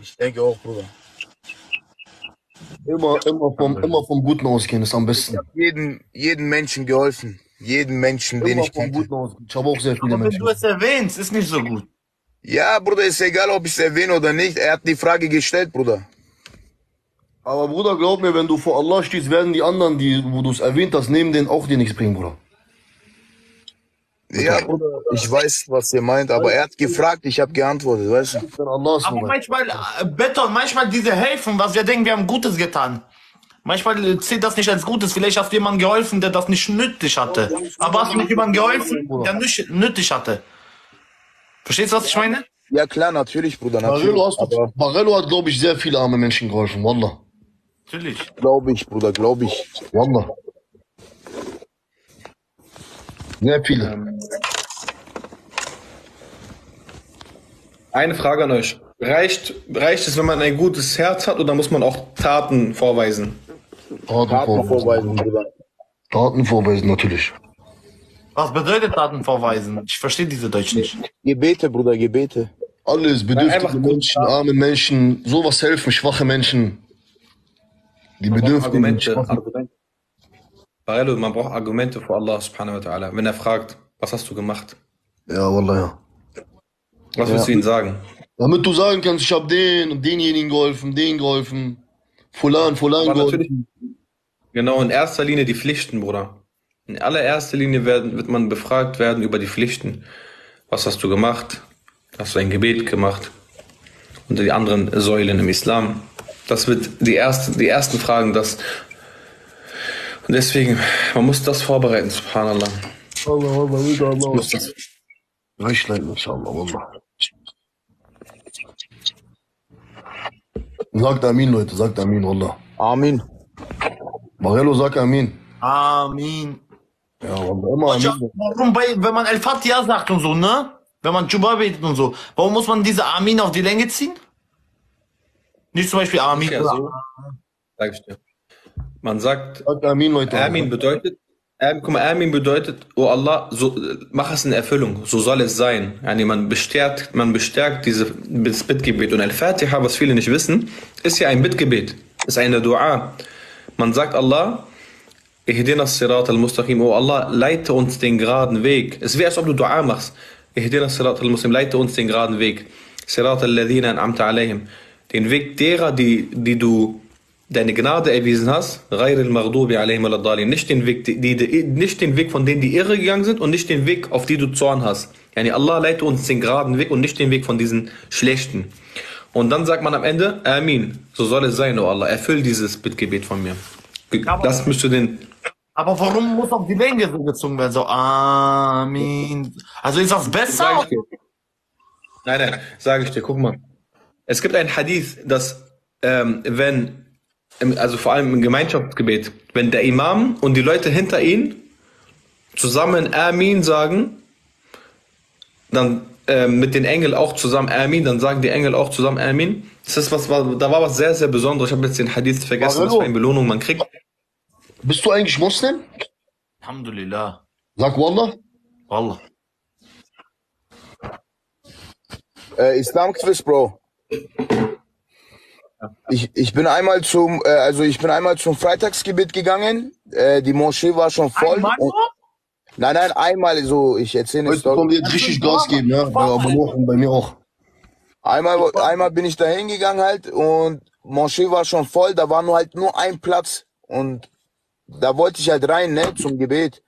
Ich denke auch, Bruder. Immer, immer vom, immer vom Guten ausgehen ist am besten. Jeden, jeden Menschen geholfen. Jeden Menschen, den Immer ich vom. Guten ausgehen. Ich habe auch sehr viele Aber wenn Menschen. du es erwähnst, ist nicht so gut. Ja, Bruder, ist egal, ob ich es erwähne oder nicht. Er hat die Frage gestellt, Bruder. Aber Bruder, glaub mir, wenn du vor Allah stehst, werden die anderen, die, wo du es erwähnt hast, neben denen auch dir nichts bringen, Bruder. Ja, Bruder, ich weiß, was ihr meint, aber er hat gefragt, ich habe geantwortet, weißt du? Aber manchmal, äh, Beton, manchmal diese helfen, was wir denken, wir haben Gutes getan. Manchmal äh, zählt das nicht als Gutes. Vielleicht hast du jemandem geholfen, der das nicht nötig hatte. Aber hast du nicht jemandem geholfen, der nicht nötig hatte. Verstehst du, was ich meine? Ja, klar, natürlich, Bruder, natürlich. Barello, Barello hat, glaube ich, sehr viele arme Menschen geholfen. Wallah. Natürlich. glaube ich, Bruder, glaube ich. Wallah. Sehr viele. Eine Frage an euch. Reicht, reicht es, wenn man ein gutes Herz hat oder muss man auch Taten vorweisen? Taten vorweisen, Bruder. Taten vorweisen, natürlich. Was bedeutet Daten vorweisen? Ich verstehe diese Deutsch nicht. Gebete, Bruder, Gebete. Alles, bedürftige Menschen, arme Menschen, sowas helfen, schwache Menschen. Die braucht Bedürftigen. Argumente. Barello, man braucht Argumente vor Allah subhanahu wa ta'ala. Wenn er fragt, was hast du gemacht? Ja, Wallah, ja. Was willst du Ja. ihm sagen? Damit du sagen kannst, ich habe den und denjenigen geholfen, den geholfen. Fulan, Fulan Aber geholfen. genau, in erster Linie die Pflichten, Bruder. In allererster Linie werden, wird man befragt werden über die Pflichten. Was hast du gemacht? Hast du ein Gebet gemacht? Und die anderen Säulen im Islam. Das wird die, erste, die ersten Fragen, das. Und deswegen, man muss das vorbereiten, subhanallah. Allah, Allah, wieder Allah. Muss das. Recht leiden, inshallah, Wallah. Sagt Amin, Leute, sagt Amin, Wallah. Amin. Barello, sag Amin. Amin. Ja, immer Amin. warum bei, wenn man El-Fatiha sagt und so, ne? Wenn man Juba betet und so, warum muss man diese Amin auf die Länge ziehen? Nicht zum Beispiel Amin. Ja, so. Sag ich dir. Man sagt, Amin, bedeutet, guck mal, Amin bedeutet, oh Allah, so, mach es in Erfüllung, so soll es sein. Yani man bestärkt, man bestärkt diese, das Bittgebet. Und Al-Fatiha, was viele nicht wissen, ist ja ein Bittgebet, ist eine Dua. Man sagt Allah, Ihdina Sirat al-Mustaqim, oh Allah, leite uns den geraden Weg. Es wäre, als ob du Dua machst. Ihdina Sirat al-Muslim, leite uns den geraden Weg. Sirat al-Ladina an'amta alayhim. Den Weg derer, die, die du deine Gnade erwiesen hast, nicht den, Weg, die, die, nicht den Weg von denen, die irre gegangen sind und nicht den Weg, auf die du Zorn hast. Yani Allah leite uns den geraden Weg und nicht den Weg von diesen schlechten. Und dann sagt man am Ende, Amin, so soll es sein, o oh Allah, erfüll dieses Bittgebet von mir. Aber, das müsste den... Aber warum muss auf die Länge so gezogen werden, so Amin? Also ist das besser? Nein, nein, sage ich dir, guck mal. Es gibt ein Hadith, dass ähm, wenn also vor allem im Gemeinschaftsgebet, wenn der Imam und die Leute hinter ihm zusammen Amin sagen, dann ähm, mit den Engeln auch zusammen Amin, dann sagen die Engel auch zusammen Amin. Das ist was, war, da war was sehr, sehr Besonderes. Ich habe jetzt den Hadith vergessen, was Barello. für eine Belohnung man kriegt. Bist du eigentlich Muslim? Alhamdulillah. Sag Wallah. Wallah. Äh, Islam-Quiz, Bro. Ich, ich bin einmal zum, äh, also ich bin einmal zum Freitagsgebet gegangen. Äh, die Moschee war schon voll. Einmal Und, nein, nein, einmal so. Ich erzähle eine Heute kommen Story. wir jetzt richtig Gas geben, ja? Bei bei mir auch. Einmal, einmal bin ich da hingegangen halt und Moschee war schon voll. Da war nur halt nur ein Platz und da wollte ich halt rein, ne, zum Gebet.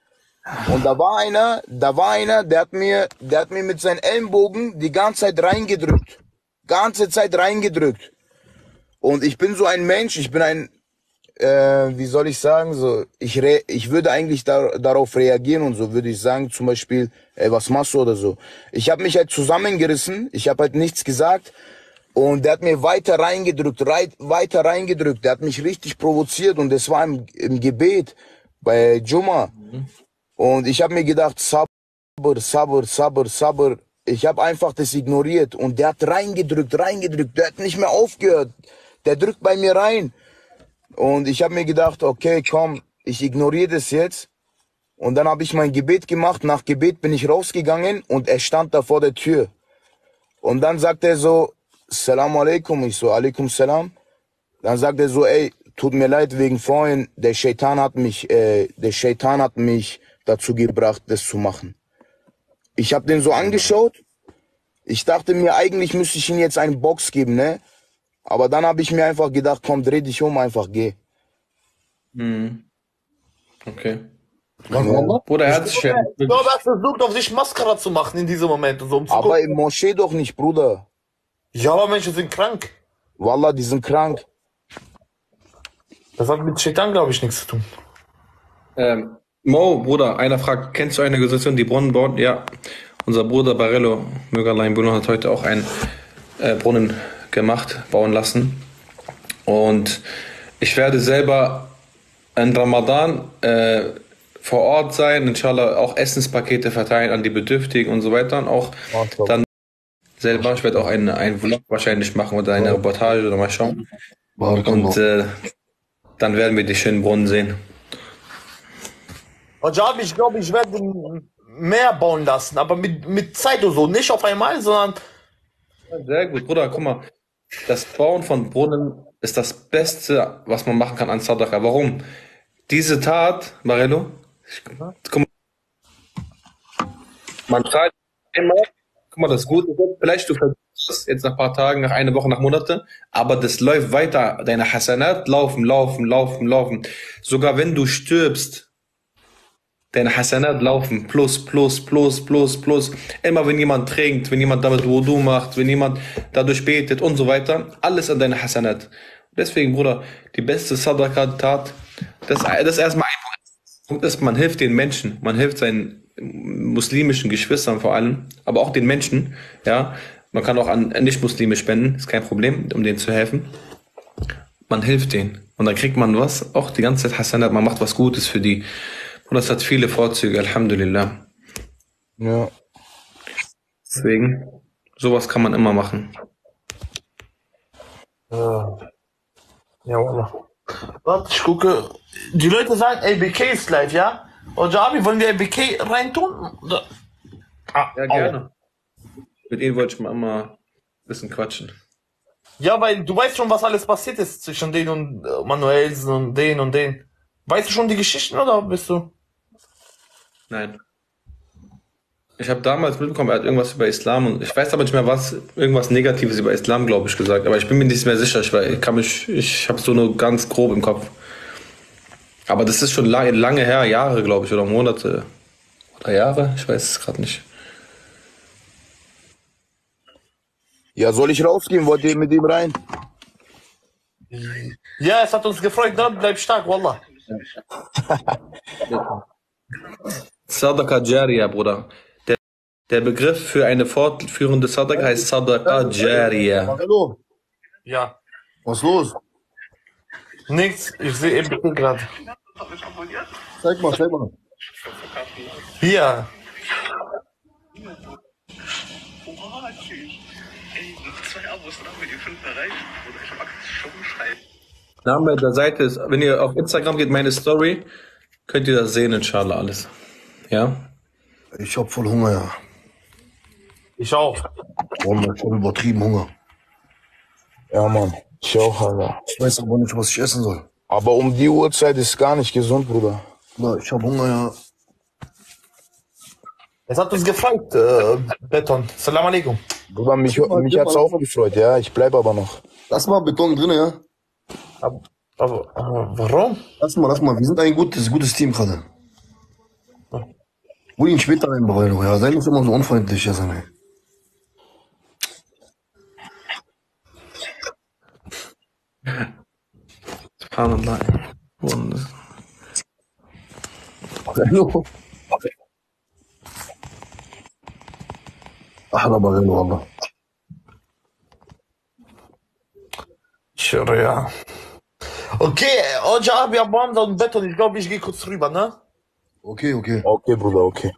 Und da war einer, da war einer, der hat mir, der hat mir mit seinen Ellenbogen die ganze Zeit reingedrückt. Ganze Zeit reingedrückt. Und ich bin so ein Mensch, ich bin ein, äh, wie soll ich sagen, so, ich, re ich würde eigentlich da darauf reagieren und so, würde ich sagen, zum Beispiel, ey, was machst du oder so. Ich habe mich halt zusammengerissen, ich habe halt nichts gesagt und der hat mir weiter reingedrückt, rei weiter reingedrückt, der hat mich richtig provoziert und das war im, im Gebet bei Juma. Und ich habe mir gedacht, Sabr, Sabr, Sabr, Sabr. Ich habe einfach das ignoriert und der hat reingedrückt, reingedrückt, der hat nicht mehr aufgehört. Der drückt bei mir rein. Und ich habe mir gedacht, okay, komm, ich ignoriere das jetzt. Und dann habe ich mein Gebet gemacht. Nach Gebet bin ich rausgegangen und er stand da vor der Tür. Und dann sagt er so, Salam alaikum. Ich so, alaikum salam. Dann sagt er so, ey, tut mir leid wegen vorhin, der Shaitan hat mich, äh, der Shaitan hat mich dazu gebracht, das zu machen. Ich habe den so angeschaut. Ich dachte mir, eigentlich müsste ich ihm jetzt einen Box geben, ne? Aber dann habe ich mir einfach gedacht, komm, dreh dich um, einfach geh. Hm. Okay. Sag Wallah. Bruder, er hat sich ja, Ich glaube, er hat versucht, auf sich Mascara zu machen in diesem Moment. und So, um zu Aber gucken. im Moschee doch nicht, Bruder. Ja, aber Menschen sind krank. Wallah, die sind krank. Das hat mit Shaitan, glaube ich, nichts zu tun. Ähm, Mo, Bruder, einer fragt, kennst du eine Organisation, die Brunnen baut? Ja. Unser Bruder Barello, möge Allah ihn belohnen, hat heute auch einen äh, Brunnen gemacht, bauen lassen. Und ich werde selber in Ramadan äh, vor Ort sein, inshallah auch Essenspakete verteilen an die Bedürftigen und so weiter. Und auch dann selber. Ich werde auch einen, einen Vlog wahrscheinlich machen oder eine Reportage oder mal schauen. Und äh, dann werden wir die schönen Brunnen sehen. Ja, ich glaube, ich werde mehr bauen lassen, aber mit, mit Zeit und so. Nicht auf einmal, sondern Sehr gut, Bruder, guck mal. Das Bauen von Brunnen ist das Beste, was man machen kann an Sadaqa. Warum? Diese Tat, Marello, man zahlt einmal, guck mal, das Gute, vielleicht du verdienst es jetzt nach ein paar Tagen, nach einer Woche, nach Monate, aber das läuft weiter. Deine Hasanat laufen, laufen, laufen, laufen. Sogar wenn du stirbst, deine Hasanat laufen. Plus, plus, plus, plus, plus. Immer wenn jemand trinkt, wenn jemand damit Wudu macht, wenn jemand dadurch betet und so weiter. Alles an deine Hasanat. Deswegen, Bruder, die beste Sadaqa-Tat, das, das ist erstmal ein Punkt. Punkt ist, man hilft den Menschen. Man hilft seinen muslimischen Geschwistern vor allem, aber auch den Menschen, ja. Man kann auch an Nicht-Muslime spenden, ist kein Problem, um denen zu helfen. Man hilft denen. Und dann kriegt man was, auch die ganze Zeit Hasanat, man macht was Gutes für die. Und das hat viele Vorzüge, Alhamdulillah. Ja. Deswegen, sowas kann man immer machen. Ja. Ja, Wallah. Warte, ich gucke. Die Leute sagen, ABK ist live, ja? Und Javi, wollen wir ABK reintun? Ah, Ja, gerne. Mit ihnen wollte ich mal immer ein bisschen quatschen. Ja, weil du weißt schon, was alles passiert ist zwischen denen und äh, Manuelsen und den und den. Weißt du schon die Geschichten oder bist du? Nein. Ich habe damals mitbekommen, er hat irgendwas über Islam und ich weiß aber nicht mehr was, irgendwas Negatives über Islam, glaube ich, gesagt. Aber ich bin mir nicht mehr sicher. Ich, weiß- ich kann mich, ich habe so nur ganz grob im Kopf. Aber das ist schon lange, lange her, Jahre, glaube ich, oder Monate. Oder Jahre? Ich weiß es gerade nicht. Ja, soll ich rausgehen? Wollt ihr mit ihm rein? Ja, es hat uns gefreut, ne? Bleib stark, Wallah. Sadaqa Jariya, Bruder. Der, der Begriff für eine fortführende Sadaqa heißt Sadaqa Jariya. Hallo. Ja. Was los? Nix, ich sehe ABK gerade. Zeig mal, zeig mal. Hier. Name der Seite ist, wenn ihr auf Instagram geht, meine Story, könnt ihr das sehen, inshallah, alles. Ja? Ich hab voll Hunger, ja. Ich auch. Wallah, ich hab übertrieben Hunger. Ja, Mann. Ich auch, Alter. Ich weiß aber nicht, was ich essen soll. Aber um die Uhrzeit ist gar nicht gesund, Bruder. Bruder, ich hab Hunger, ja. Es hat uns gefreut, äh, Beton. Salam alaikum. Bruder, mich, mich hat's auch gefreut, ja. Ich bleib aber noch. Lass mal Beton drin, ja. Aber, aber äh, warum? Lass mal, lass mal. Wir sind ein gutes, gutes Team gerade. Hol ihn später rein, Barello, ja. Sei nicht immer so unfreundlich, ja, Sami. Subhanallah. Und Barello. أحلى Barello, والله. Ich höre, ja. Okay, Oja, Abi, Abu Hamza und Beton, ich glaube, ich gehe kurz rüber, ne? Okay, okay. Okay, Bruder, okay.